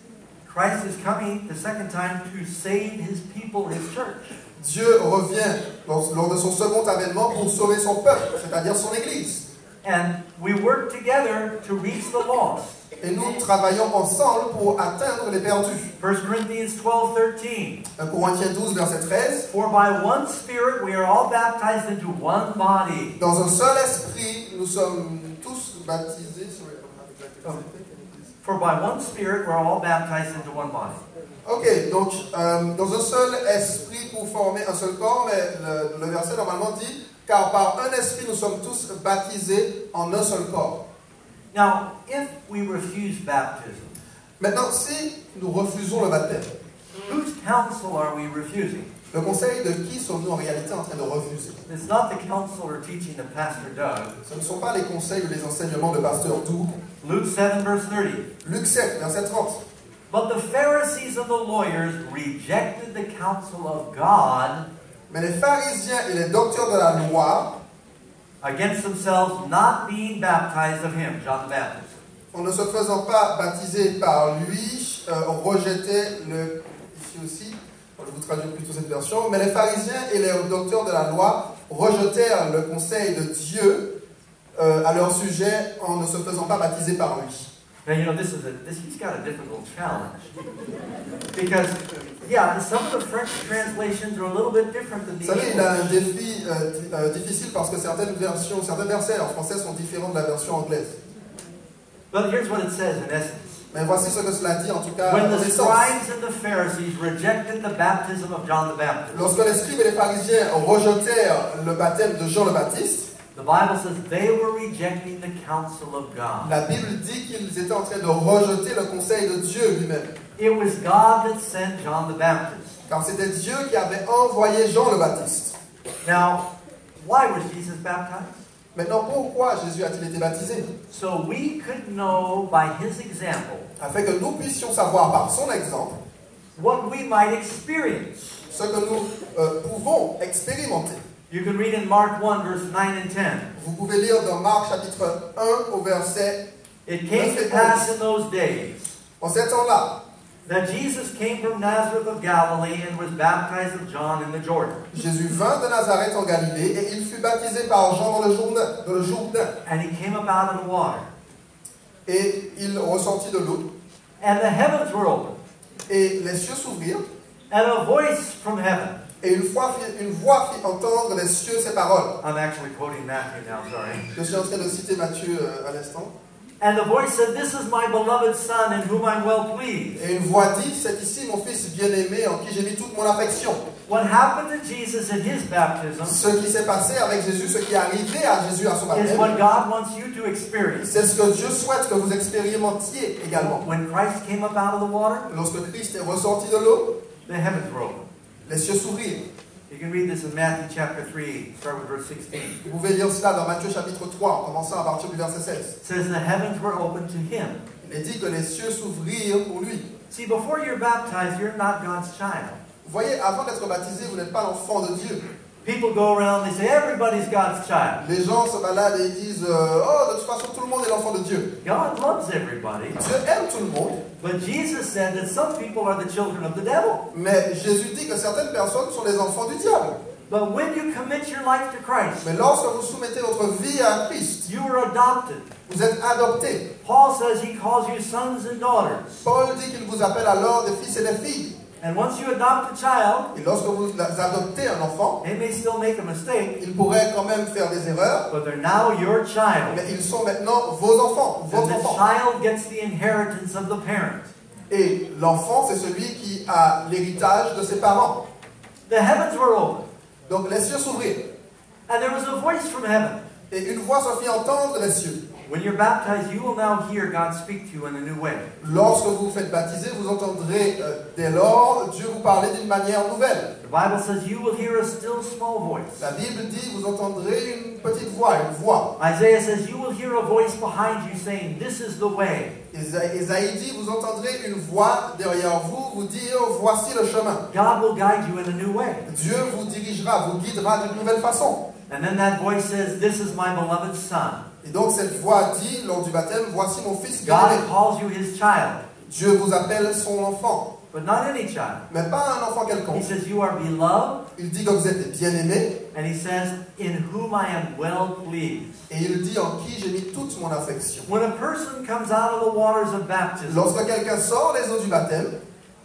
Christ is coming the second time to save his people, his church. Dieu revient lors, lors de son second avènement pour sauver son peuple, c'est-à-dire son Église. And we work together to reach the lost. Et nous travaillons ensemble pour atteindre les perdus. 1 Corinthians 12:13 1 Corinthiens 12, verset 13. For by one spirit we are all baptized into one body. Dans un seul esprit, nous sommes tous baptisés. Please? For by one spirit we're all baptized into one body. Ok, donc euh, dans un seul esprit pour former un seul corps, mais le, le verset normalement dit car par un esprit nous sommes tous baptisés en un seul corps. Now, if we refuse baptism, Maintenant, si nous refusons le baptême, whose counsel are we refusing? le conseil de qui sommes-nous en réalité en train de refuser? It's not the counsel or teaching of Pastor Doug. Ce ne sont pas les conseils ou les enseignements de Pasteur Doux. Luke 7, verse 30. Luc 7, verset 30. But the Pharisees and the lawyers rejected the counsel of God Mais les pharisiens et les docteurs de la loi, against themselves, not being baptized of him, John the Baptist. en ne se faisant pas baptiser par lui, euh, le. Ici aussi, je vous traduis plutôt cette version. Mais les pharisiens et les docteurs de la loi rejetèrent le conseil de Dieu euh, à leur sujet en ne se faisant pas baptiser par lui. Now, you know, this is a, this, he's got a difficult challenge. Because, yeah, some of the French translations are a little bit different than Vous the savez, il a un défi euh, di- difficile parce que certaines versions, certains versets en français sont différents de la version anglaise. But here's what it says in essence. Mais voici ce que cela dit en tout cas When the scribes and the Pharisees rejected the baptism of John the Baptist, Lorsque les scribes et les pharisiens rejetèrent le baptême de Jean le Baptiste, the Bible says they were rejecting the counsel of God. la Bible dit qu'ils étaient en train de rejeter le conseil de Dieu lui-même. It was God that sent John the Baptist. Car c'était Dieu qui avait envoyé Jean le Baptiste. Now, why was Jesus baptized? Maintenant, pourquoi Jésus a-t-il été baptisé? So we could know by his example Afin que nous puissions savoir par son exemple what we might experience. ce que nous euh, pouvons expérimenter. You can read in Mark 1, verse 9 and 10. Vous pouvez lire dans Marc chapitre 1 au verset It came to pass in those days En ces temps-là, that Jesus came from Nazareth of Galilee and was baptized of John in the Jordan. Jésus vint de Nazareth en Galilée et il fut baptisé par Jean dans le Jourdain. Dans le Jourdain. And he came up out of the water. Et il ressortit de l'eau. And the heavens were opened. Et les cieux s'ouvrirent. And a voice from heaven. Et une, fois une voix fit entendre des cieux ces paroles. I'm actually quoting Matthew now, sorry. Je suis en train de citer Matthieu euh, à l'instant. And the voice said, This is my beloved Son in whom I'm well pleased. Et une voix dit, c'est ici mon fils bien-aimé en qui j'ai mis toute mon affection. What happened to Jesus at his baptism Ce qui s'est passé avec Jésus, ce qui est arrivé à Jésus à son is baptême, what God wants you to experience. c'est ce que Dieu souhaite que vous expérimentiez également. When Christ came up out of the water, Lorsque Christ est ressorti de l'eau, the heavens were opened. Les cieux s'ouvrirent. You can read this in Matthew chapter 3, start with verse 16. Vous pouvez lire cela dans Matthieu chapitre 3, en commençant à partir du verset 16. It says, The heavens were opened to him. Il est dit que les cieux s'ouvrirent pour lui. See, before you're baptized, you're not God's child. Vous voyez, avant d'être baptisé, vous n'êtes pas l'enfant de Dieu. People go around, they say, Everybody's God's child. Les gens se baladent et ils disent euh, Oh, de toute façon, tout le monde est l'enfant de Dieu. God loves everybody. Dieu aime tout le monde, But Jesus said that some people are the children of the devil. mais Jésus dit que certaines personnes sont les enfants du diable. But when you commit your life to Christ, Mais lorsque vous soumettez votre vie à Christ, you are adopted. vous êtes adoptés. Paul says he calls you sons and daughters. Paul dit qu'il vous appelle alors des fils et des filles. And once you adopt a child, Et lorsque vous adoptez un enfant, they may still make a mistake, ils pourraient quand même faire des erreurs, but they're now your child. mais ils sont maintenant vos enfants, And votre the enfant. child gets the inheritance of the parent. Et l'enfant, c'est celui qui a l'héritage de ses parents. The heavens were open, Donc les cieux s'ouvrirent. and there was a voice from heaven. Et une voix se fit entendre des cieux. When you're baptized, you will now hear God speak to you in a new way. Lorsque vous faites baptiser, vous entendrez euh, dès lors Dieu vous parler d'une manière nouvelle. The Bible says you will hear a still small voice. La Bible dit, vous entendrez une petite voix, une voix. Isaiah says you will hear a voice behind you saying, This is the way. Isa- Isaïe dit, vous entendrez une voix derrière vous vous dire, voici le chemin. God will guide you in a new way. Dieu vous dirigera, vous guidera d'une nouvelle façon. And then that voice says, This is my beloved Son. Et donc cette voix dit lors du baptême, voici mon fils God bien-aimé. calls you his child, Dieu vous appelle son enfant, but not any child. mais pas un enfant He quelconque. says, You are beloved, Il dit que vous êtes bien-aimé, and he says, In whom I am well pleased. et il dit en qui j'ai mis toute mon affection. When a person comes out of the waters of baptism, Lorsque quelqu'un sort les eaux du baptême,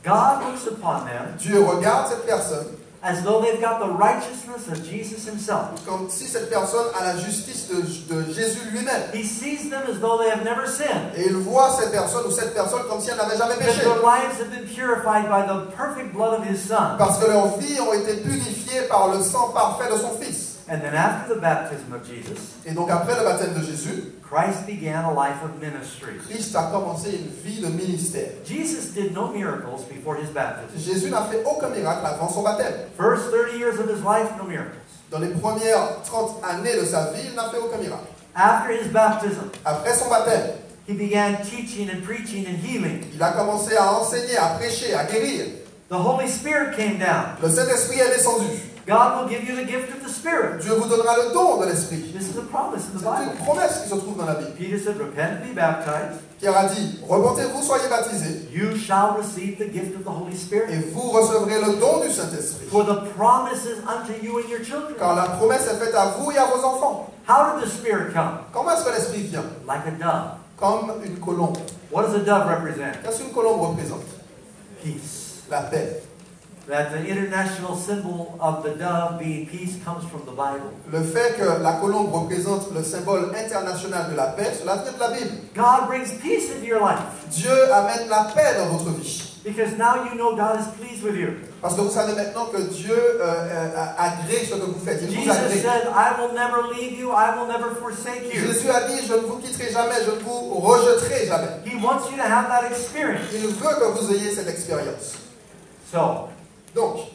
God looks upon them Dieu regarde cette personne as though they've got the righteousness of Jesus himself. comme si cette personne a la justice de, de Jésus lui-même. He sees them as though they have never sinned. Et il voit cette personne ou cette personne comme si elle n'avait jamais péché. their lives have been purified by the perfect blood of his Son. Parce que leurs vies ont été purifiées par le sang parfait de son Fils. And then after the baptism of Jesus, Et donc après le baptême de Jésus, Christ began a life of ministry. Christ a commencé une vie de ministère. Jesus did no miracles before his baptism. Jésus n'a fait aucun miracle avant son baptême. First 30 years of his life, no miracles. Dans les premières 30 années de sa vie, il n'a fait aucun miracle. After his baptism, Après son baptême, he began teaching and preaching and healing. il a commencé à enseigner, à prêcher, à guérir. The Holy Spirit came down. Le Saint-Esprit est descendu. God will give you the gift of the Spirit. Dieu vous donnera le don de l'Esprit. This is a promise in the C'est Bible. une promesse qui se trouve dans la Bible. Peter said, Repent and be baptized. Pierre a dit, repentez-vous, soyez baptisés, You shall receive the gift of the Holy Spirit. et vous recevrez le don du Saint-Esprit. For the promises unto you and your children. Car la promesse est faite à vous et à vos enfants. How did the Spirit come? Comment est-ce que l'Esprit vient? Like a dove. Comme une colombe. What does a dove represent? Qu'est-ce qu'une colombe représente? Peace. La paix. Le fait que la colombe représente le symbole international de la paix, cela vient de la Bible. God brings peace into your life Dieu amène la paix dans votre vie. because now you know God is pleased with you. Parce que vous savez maintenant que Dieu euh, euh, agrée ce que vous faites. Il vous Jesus agrée. said, I will never leave you, I will never forsake you. Jésus a dit, je ne vous quitterai jamais, je ne vous rejetterai jamais. He wants you to have that experience. Il veut que vous ayez cette expérience. So, Donc,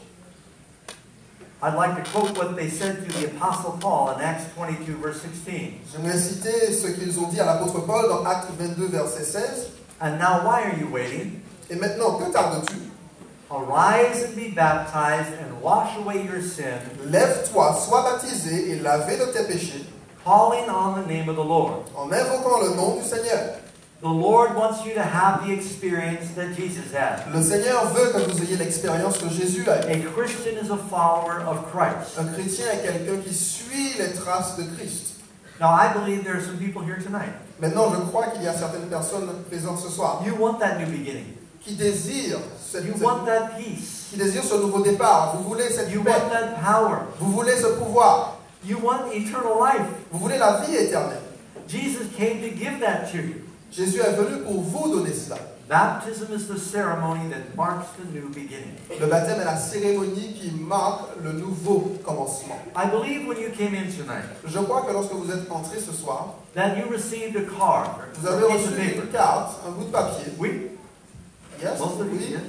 I'd like to quote what they said to the Apostle Paul in Acts 22, verse 16. j'aimerais citer ce qu'ils ont dit à l'apôtre Paul dans Acte 22, verset 16. And now, why are you waiting? Et maintenant, que tardes-tu? Arise and be baptized and wash away your sin, Lève-toi, sois baptisé et lavé de tes péchés calling on the name of the Lord. en invoquant le nom du Seigneur. The Lord wants you to have the experience that Jesus had. Le Seigneur veut que vous ayez l'expérience que Jésus a Christian is a follower of Christ. Un chrétien est quelqu'un qui suit les traces de Christ. Now, I believe there are some people here tonight. Maintenant, je crois qu'il y a certaines personnes présentes ce soir You want that new beginning. qui désirent, cette- You cette- want that peace. qui désirent ce nouveau départ. Vous voulez cette You paix. want that power. Vous voulez ce pouvoir. You want eternal life. Vous voulez la vie éternelle. Jesus came to give that to you. Jésus est venu pour vous donner cela. Baptism is the ceremony that marks the new beginning. Le baptême est la cérémonie qui marque le nouveau commencement. I believe when you came in tonight Je crois que lorsque vous êtes entré ce soir, that you received a card, vous avez reçu une carte, un bout de papier. We, Yes, most of you, oui, yes.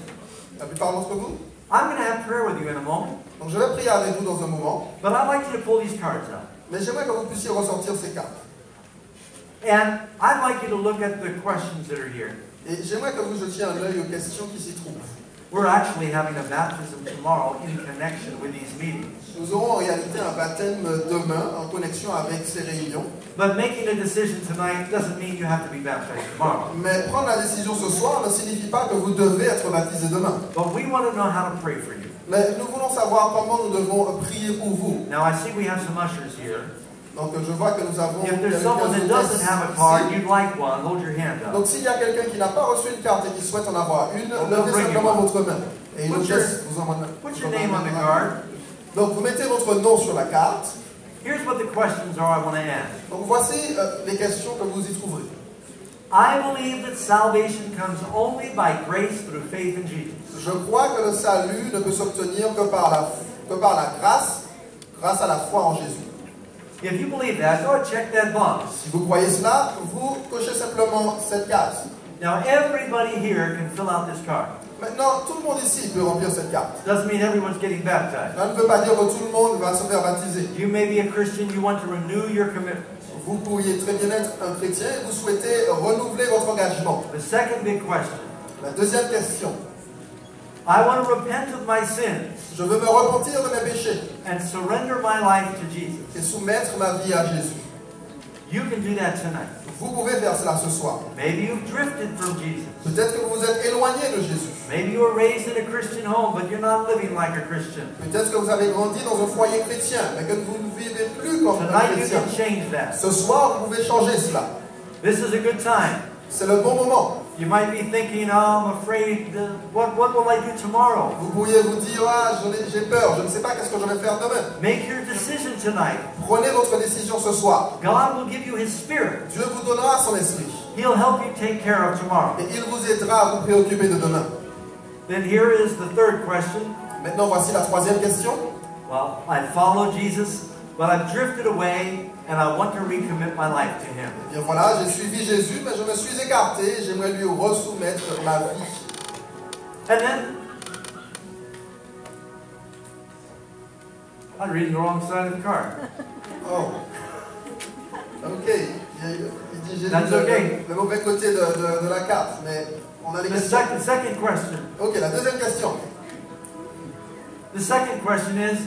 la plupart d'entre vous? I'm going to have prayer with you in a moment, Donc je vais prier avec vous dans un moment, but I'd like you to pull these cards out. mais j'aimerais que vous puissiez ressortir ces cartes. And I'd like you to look at the questions that are here. Et j'aimerais que vous jetiez un œil aux questions qui s'y trouvent. We're actually having a baptism tomorrow in connection with these meetings. Nous aurons en réalité un baptême demain en connexion avec ces réunions. But making a decision tonight doesn't mean you have to be baptized tomorrow. Mais prendre la décision ce soir ne signifie pas que vous devez être baptisé demain. But we want to know how to pray for you. Mais nous voulons savoir comment nous devons prier pour vous. Now, I see we have some ushers here. Donc je vois que nous avons If there's quelques someone that hôtesses doesn't have a card, ici. you'd like one, hold your hand up. Donc s'il y a quelqu'un qui n'a pas reçu une carte et qui souhaite en avoir une, levez simplement votre main. Et une hôtesse vous en Put your name on the card? Donc vous mettez votre nom sur la carte. Here's what the questions are I want to ask. Donc voici euh, les questions que vous y trouverez. I believe that salvation comes only by grace through faith in Jesus. Je crois que le salut ne peut s'obtenir que par la que par la grâce, grâce à la foi en Jésus. If you believe that, go and check that box. Si vous croyez cela, vous cochez simplement cette case. Now, everybody here can fill out this card. Maintenant, tout le monde ici peut remplir cette carte. Doesn't mean everyone's getting baptized. Cela ne veut pas dire que tout le monde va se faire baptiser. You may be a Christian, you want to renew your commitment. Vous pourriez très bien être un chrétien et vous souhaitez renouveler votre engagement. The second big question La deuxième question. I want to repent of my sins Je veux me repentir de mes péchés and surrender my life to Jesus. et soumettre ma vie à Jésus. You can do that tonight. Vous pouvez faire cela ce soir. Maybe you've drifted from Jesus. Peut-être que vous vous êtes éloigné de Jésus. Maybe you were raised in a Christian home, but you're not living like a Christian. Peut-être que vous avez grandi dans un foyer chrétien, mais que vous ne vivez plus comme un Tonight you chrétien. can change that. Ce soir, vous pouvez changer cela. This is a good time. C'est le bon moment. You might be thinking, oh, I'm afraid, uh, what, what will I do tomorrow? Vous pourriez vous dire, ah, j'ai peur, je ne sais pas qu'est-ce que je vais faire demain. Make your decision tonight. Prenez votre décision ce soir. God will give you His Spirit. Dieu vous donnera son esprit He'll help you take care of tomorrow. et il vous aidera à vous préoccuper de demain. Then here is the third question. Maintenant, voici la troisième question. Well, I follow Jesus, but I've drifted away and I want to recommit my life to Him. Eh bien voilà, j'ai suivi Jésus, mais je me suis écarté, j'aimerais lui resoumettre ma vie. And then, I'm reading the wrong side of the card. Oh. Ok. Il, il dit Jésus That's le, okay. le mauvais côté de, de- de la carte, mais on a les The questions. second, second question. Ok, la deuxième question. The second question is,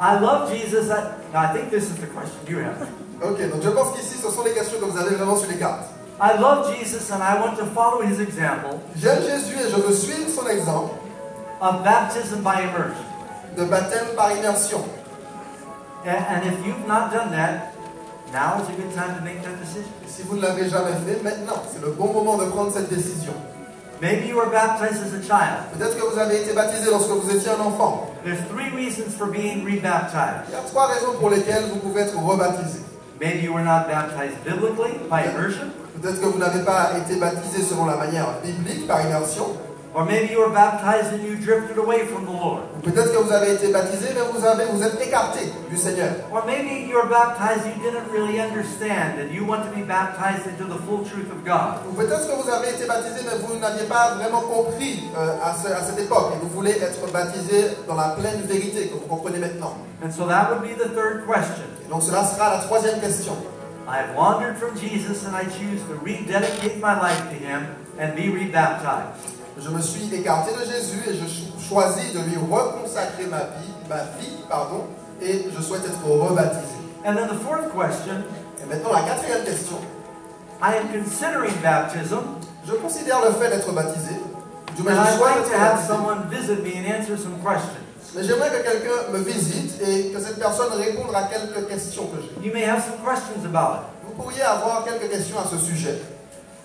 I love Jesus. I, now, I think this is the question you have. Ok, donc je pense qu'ici, ce sont les questions que vous avez vraiment sur les cartes. I love Jesus and I want to follow His example J'aime Jésus et je veux suivre son exemple of baptism by immersion. de baptême par immersion. And, and if you've not done that, now is a good time to make that decision. Et si vous ne l'avez jamais fait, maintenant, c'est le bon moment de prendre cette décision. Maybe you were baptized as a child. Peut-être que vous avez été baptisé lorsque vous étiez un enfant. There's three reasons for being rebaptized. Il y a trois raisons pour lesquelles vous pouvez être rebaptisé. Maybe you were not baptized biblically by immersion, Peut-être que vous n'avez pas été baptisé selon la manière biblique, par immersion. Or maybe you were baptized and you drifted away from the Lord. Peut-être que vous avez été baptisé, mais vous, avez, vous êtes écarté du Seigneur. Or maybe you were baptized, you didn't really understand, and you want to be baptized into the full truth of God. Ou peut-être que vous avez été baptisé, mais vous n'aviez pas vraiment compris euh, à, ce- à cette époque. Et vous voulez être baptisé dans la pleine vérité que vous comprenez maintenant. And so that would be the third question. Et donc cela sera la troisième question. I have wandered from Jesus and I choose to rededicate my life to Him and be rebaptized. Je me suis écarté de Jésus et je cho- choisis de lui reconsacrer ma vie, ma vie, pardon, et je souhaite être rebaptisé. And then the fourth question Et maintenant la quatrième question. I am considering baptism, Je considère le fait d'être baptisé. Du moins, and je I'd souhaite like être to have baptisé. someone visit me and answer some questions. Mais j'aimerais que quelqu'un me visite et que cette personne réponde à quelques questions que j'ai. You may have some questions about it. Vous pourriez avoir quelques questions à ce sujet.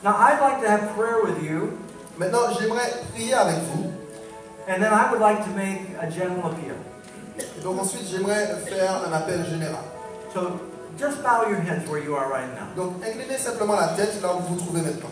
Now, I'd like to have prayer with you, Maintenant, j'aimerais prier avec vous. and then I would like to make a general appeal. Et donc ensuite, j'aimerais faire un appel général. So just bow your heads where you are right now. Donc, inclinez simplement la tête là où vous vous trouvez maintenant.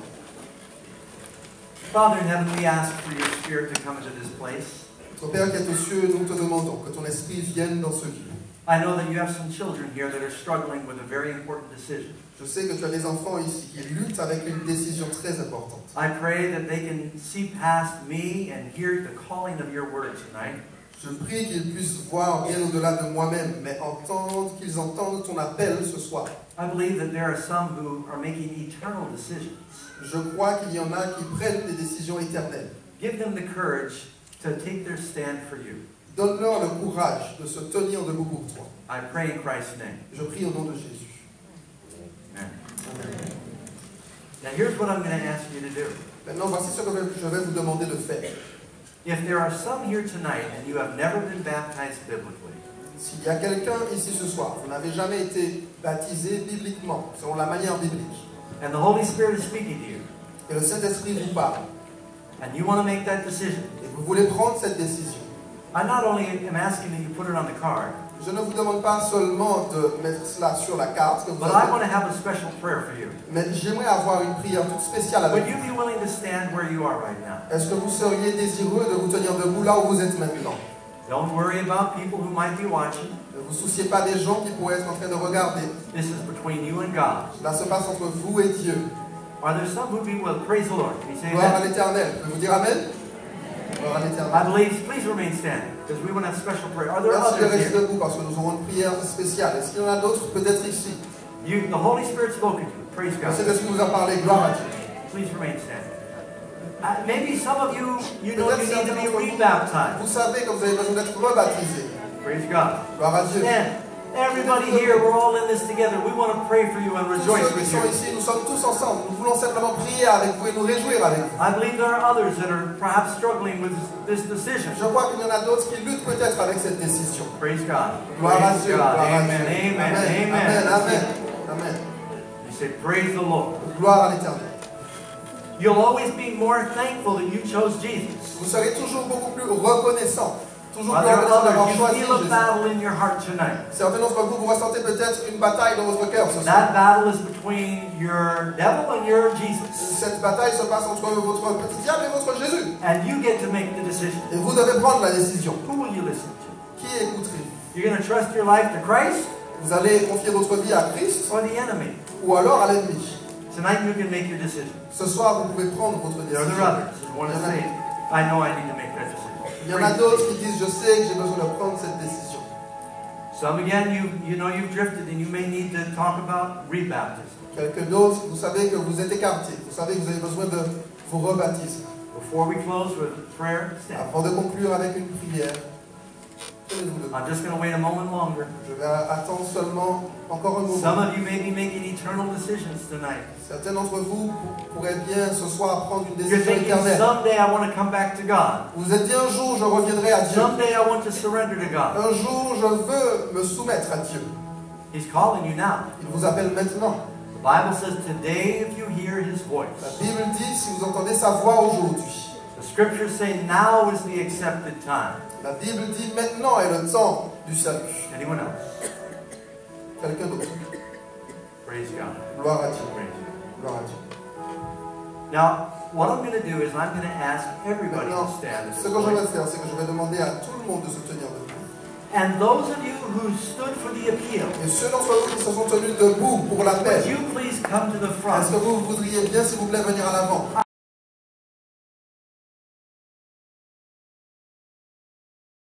Father in heaven, we ask for your spirit to come into this place. Père qui est aux cieux, nous te demandons que ton esprit vienne dans ce lieu. I know that you have some children here that are struggling with a very important decision. Je sais que tu as des enfants ici qui luttent avec une décision très importante. I pray that they can see past me and hear the calling of your word tonight. Je prie qu'ils puissent voir bien au-delà de moi-même, mais entendre, qu'ils entendent ton appel ce soir. I believe that there are some who are making eternal decisions. Je crois qu'il y en a qui prennent des décisions éternelles. Give them the courage to take their stand for you. Donne-leur le courage de se tenir debout pour toi. I pray in Christ's name. Je prie au nom de Jésus. Now, here's what I'm going to ask you to do. Maintenant, voici ce que je vais vous demander de faire. If there are some here tonight and you have never been baptized biblically, S'il y a quelqu'un ici ce soir, vous n'avez jamais été baptisé bibliquement, selon la manière biblique, and the Holy Spirit is speaking to you, et le Saint-Esprit vous parle, and you want to make that decision, et vous voulez prendre cette décision, I not only am asking that you put it on the card, je ne vous demande pas seulement de mettre cela sur la carte, que vous but I avez, want to have a special prayer for you. mais j'aimerais avoir une prière toute spéciale avec Would you vous. be willing to stand where you are right now? Est-ce que vous seriez désireux de vous tenir debout là où vous êtes maintenant? Don't worry about people who might be watching. Ne vous souciez pas des gens qui pourraient être en train de regarder. This is between you and God. Cela se passe entre vous et Dieu. Are there some who be? Praise the Lord. Can you say Gloire à that? l'éternel. Pouvez-vous dire Amen? Gloire à I l'éternel. believe, please remain standing, because we want to have special prayer. Are there Merci de others rester here? debout parce que nous aurons une prière spéciale. Est-ce qu'il y en a d'autres peut-être ici You, the Holy Spirit spoke to you. Praise God. Saint-Esprit vous a parlé. Gloire à Dieu. Please remain standing. Uh, maybe some of you, you know Peut-être you need to certains be vous, rebaptized. Vous savez que vous avez besoin d'être rebaptisé. Praise God. Gloire à Dieu. Stand. Everybody here, we're all in this together. We want to pray for you and rejoice with you. ici, nous sommes tous ensemble. Nous voulons simplement prier avec vous et nous réjouir avec vous. I believe there are others that are perhaps struggling with this decision. Je crois qu'il y en a d'autres qui luttent peut-être avec cette décision. Praise God. Gloire à Praise Dieu. God. Amen. Amen. Amen. Amen. Amen. Amen. You say, Praise the Lord. Gloire à l'éternel. You'll always be more thankful that you chose Jesus. Vous serez toujours beaucoup plus reconnaissant. Certains d'entre vous, vous ressentez peut-être une bataille dans votre cœur ce soir. That battle is between your devil and your Jesus. Cette bataille se passe entre votre petit diable et votre Jésus. And you get to make the decision. Et vous devez prendre la décision. Who will you listen to? Qui écouterez-vous? You're going to trust your life to Christ? Vous allez confier votre vie à Christ? Or the enemy? ou alors à l'ennemi? Tonight you can make your decision. Ce soir, vous pouvez prendre votre There are décision. others who want to say, I know I need to make that decision. Il y en a d'autres qui disent, je sais que j'ai besoin de prendre cette décision. Some again, you you know you've drifted and you may need to talk about rebaptism. Quelques d'autres, vous savez que vous êtes écartés. Vous savez que vous avez besoin de vous rebaptiser. Before we close with prayer, stand. Avant de conclure avec une prière. I'm just going to wait a moment longer. Je vais attendre seulement encore un Some moment. of you may be making eternal decisions tonight. Certains d'entre vous pourraient bien ce soir prendre une décision éternelle. someday I want to come back to God. Vous êtes dit un jour, je reviendrai à Dieu. Someday I want to surrender to God. Un jour, je veux me soumettre à Dieu. He's calling you now. Il vous appelle maintenant. The Bible says, Today, if you hear his La voice. Bible dit, si vous entendez sa voix aujourd'hui, The scriptures say now is the accepted time. la Bible dit, maintenant est le temps du salut. Anyone else? Quelqu'un d'autre? Praise God. Gloire à Dieu. Gloire à Dieu. Now, what I'm going to do is I'm going to ask everybody Maintenant, to stand. ce que je vais faire, c'est que je vais demander à tout le monde de se tenir debout. And those of you who stood for the appeal, Et ceux d'entre vous qui se sont tenus debout pour would l'appel, you please come to the est-ce front? que vous voudriez bien, s'il vous plaît, venir à l'avant?